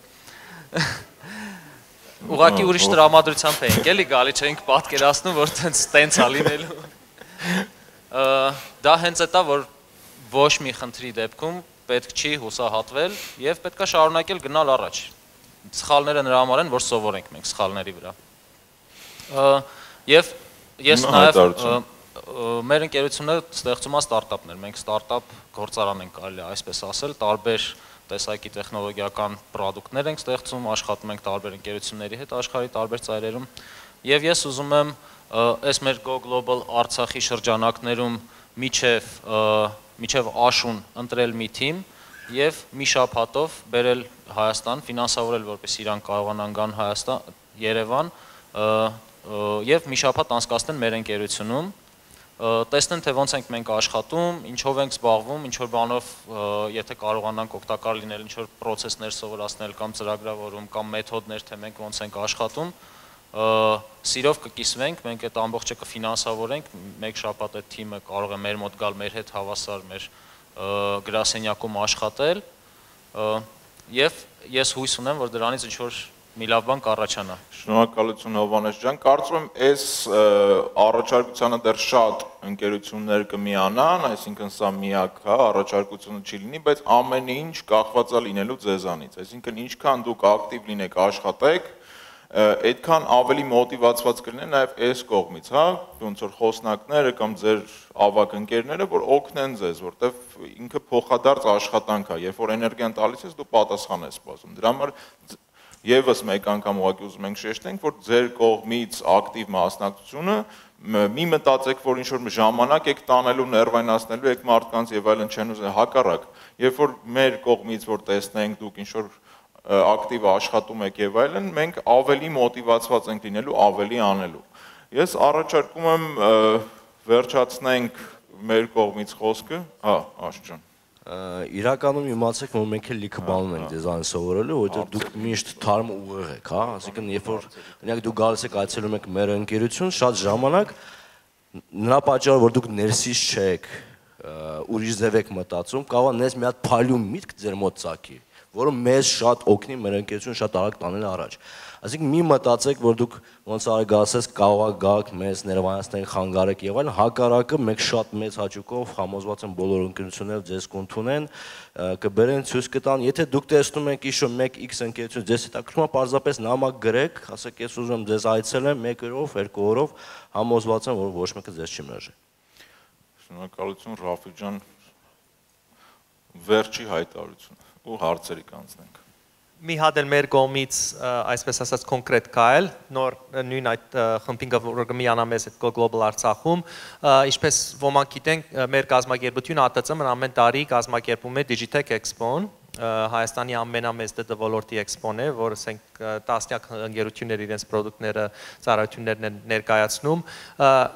Speaker 7: Ուղղակի ուրիշ տրամադրությամբ էինք էլի գալի չէինք պատկերացնում որ տենց տենց ա լինելու դա հենց է դա որ ոչ մի խնդրի դեպքում պետք չի հուսահատվել եւ պետքա շարունակել գնալ առաջ։ Սխալները նրա համար են, որ սովորենք մենք սխալների վրա։ Եվ ես նաեւ մեր ընկերությունը ստեղծում է ստարտափներ։ Մենք ստարտափ գործարան ենք կարելի այսպես ասել, տարբեր տեսակի տեխնոլոգիական ապրանքներ ենք ստեղծում, աշխատում ենք տարբեր ընկերությունների հետ աշխարհի տարբեր ծայրերում։ Եվ ես ուզում եմ այս մեր Go Global Արցախի շրջանակներում միջև միջև աշուն ընտրել մի թիմ եւ մի շաբաթով բերել Հայաստան, ֆինանսավորել որպես իրան կարողանան գան Հայաստան, Երևան եւ մի շաբաթ անցկացնեն մեր ընկերությունում տեսնեն թե ոնց ենք մենք աշխատում, ինչով ենք զբաղվում, ինչ որ բանով եթե կարողանանք օգտակար լինել, ինչ որ process-ներ սովորացնել կամ ծրագրավորում կամ մեթոդներ, թե մենք ոնց ենք աշխատում, սիրով կկիսվենք, մենք այդ ամբողջը կֆինանսավորենք, մեկ շաբաթ այդ թիմը կարող է մեր մոտ գալ, մեր հետ հավասար մեր գրասենյակում աշխատել եւ ես հույս ունեմ, որ դրանից ինչ որ մի լավ բան կառաջանա։
Speaker 1: Շնորհակալություն Հովանես ջան։ Կարծում եմ այս առաջարկությանը դեռ շատ ընկերություններ կմիանան, այսինքն սա միակ, հա, առաջարկությունը չի լինի, բայց ամեն ինչ կախված է լինելու ձեզանից։ Այսինքն ինչքան դուք ակտիվ լինեք, աշխատեք, այդքան ավելի մոտիվացված կլինեն նաև այս կողմից, հա, ոնց որ խոսնակները կամ ձեր ավակ ընկերները, որ օգնեն ձեզ, որտեվ ինքը փոխադարձ աշխատանք է, երբ որ էներգիան տալիս ես, դու պատասխան ես սպասում։ Դրա համար Եվս մեկ անգամ ուղղակի ուզում ենք շեշտենք, որ ձեր կողմից ակտիվ մասնակցությունը մի մտածեք, որ ինչ որ ժամանակ եք տանելու, ներվայնացնելու եք մարդկանց եւ այլն չեն ուզում հակառակ։ Երբ որ մեր կողմից որ տեսնենք դուք ինչ որ ակտիվ աշխատում եք եւ այլն, մենք ավելի մոտիվացված ենք լինելու, ավելի անելու։ Ես առաջարկում եմ վերջացնենք մեր կողմից խոսքը, հա, Աշճան
Speaker 8: իրականում իմացեք, որ մենք էլ լիքը բան ունենք դեզայն սովորելու, որովհետև դուք միշտ թարմ ուղեղ եք, հա, ասիկան երբ որ օրինակ դուք գալիս եք այցելում եք մեր ընկերություն, շատ ժամանակ նրա պատճառով որ դուք ներսից չեք, ուրիշ ձև եք մտածում, կարող է նես մի հատ փալյում միտք ձեր մոտ ցակի, որը մեզ շատ օգնի մեր ընկերություն շատ արագ տանել առաջ։ Այսինքն մի մտածեք, որ դուք ոնց արագ ասես կարող գաք մեզ ներվայացնել խանգարեք եւ այլն, հակառակը մեկ շատ մեծ հաճույքով համոզված եմ բոլոր ընկերությունները ձեզ կընդունեն, կբերեն ցույց կտան, եթե դուք տեսնում եք իշո 1x ընկերություն ձեզ հետաքրքրում է, պարզապես նամակ գրեք, ասեք ես ուզում ձեզ այցելեմ 1 օրով, 2 օրով, համոզված եմ, որ ոչ մեկը ձեզ չի մերժի։
Speaker 1: Շնորհակալություն Ռաֆիկ ջան։ Վերջի հայտարարություն ու հարցերի կանցնենք
Speaker 2: մի հատ էլ մեր կողմից այսպես ասած կոնկրետ կայել նոր նույն այդ խմբին որ կմիանա մեզ այդ Global Արցախում ինչպես ոմանք գիտեն մեր կազմակերպությունը ԱՏՑ-ը ամեն տարի կազմակերպում է Digitech Expo-ն Հայաստանի ամենամեծ ՏՏ ոլորտի էքսպոն է, որը ասենք տասնյակ ընկերություններ իրենց ապրանքները, ծառայություններն են ներկայացնում։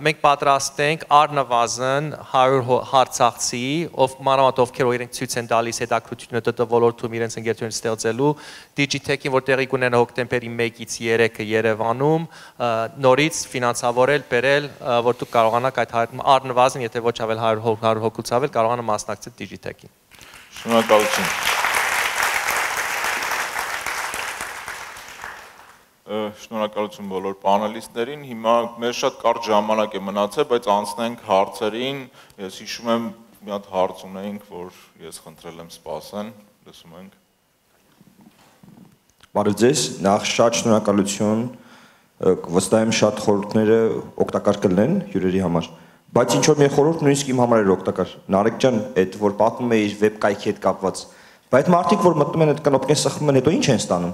Speaker 2: Մենք պատրաստ ենք առնվազն 100 հարցախցի, ով մանավանդ ովքեր որ իրենք ցույց են տալիս հետաքրությունը ՏՏ ոլորտում իրենց ընկերությունները ստեղծելու, Digitech-ին, որ տեղի կունենա հոկտեմբերի 1-ից 3-ը Երևանում, նորից ֆինանսավորել, բերել, որ դուք կարողանաք այդ առնվազն, եթե ոչ ավել 100 100 հոգուց ավել, կարողանա մասնակցել Digitech-ին։
Speaker 1: Շնորհակալություն։ Շնորհակալություն բոլոր պանելիստներին։ Հիմա մեր շատ կարճ ժամանակ է մնացել, բայց անցնենք հարցերին։ Ես հիշում եմ մի հատ հարց ունեինք, որ ես խնդրել եմ սպասեն, լսում ենք։
Speaker 9: Բարև ձեզ, նախ շատ շնորհակալություն։ Վստահ եմ շատ խորհուրդները օգտակար կլինեն հյուրերի համար։ Բայց ինչ որ մի խորհուրդ նույնիսկ իմ համար էր օգտակար։ Նարեկ ջան, այդ որ պատմում էի վեբ կայքի հետ կապված։ Բայց մարդիկ որ մտնում են այդ կնոպկեն սխմում են, հետո ինչ են ստանում։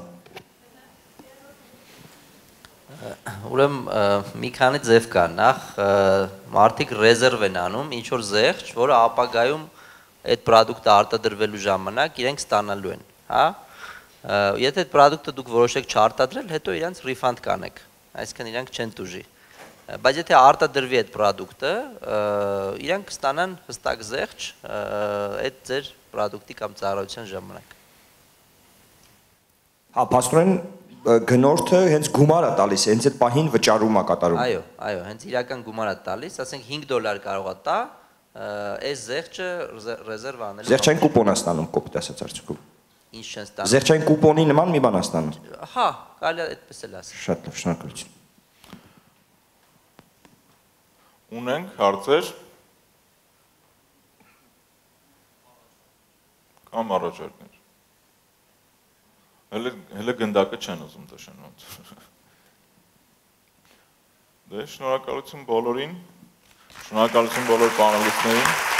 Speaker 5: Ուրեմն մի քանի ձև կա։ Նախ մարդիկ ռեզերվ են անում ինչ որ զեղչ, որը ապագայում այդ product-ը արտադրվելու ժամանակ իրենք ստանալու են, հա? Եթե այդ product-ը դուք որոշեք չարտադրել, հետո իրենց refund կանեք։ Այսինքն իրենք չեն տուժի։ Բայց եթե արտադրվի այդ product-ը, իրենք կստանան հստակ զեղչ այդ ձեր product-ի կամ ծառայության ժամանակ։
Speaker 9: Հա, փաստորեն գնորդը հենց գումար է տալիս, հենց այդ պահին վճարում է կատարում։
Speaker 5: Այո, այո, հենց իրական գումար է տալիս, ասենք 5 դոլար կարող է տա, այս զեղչը ռեզերվ անելու։
Speaker 9: Զեղչային կուպոն է ստանում, կոպիտ ասած արդյունքում։
Speaker 5: Ինչ չեն ստանում։
Speaker 9: Զեղչային կուպոնի նման մի բան է ստանում։
Speaker 5: Հա, կարելի է այդպես էլ ասել։
Speaker 9: Շատ լավ, շնորհակալություն։
Speaker 1: Ունենք հարցեր։ Կամ առաջարկներ։ Հələ հələ գնդակը չեն ուզում տշեն ոնց։ Դե շնորհակալություն բոլորին։ Շնորհակալություն բոլոր պանելիստներին։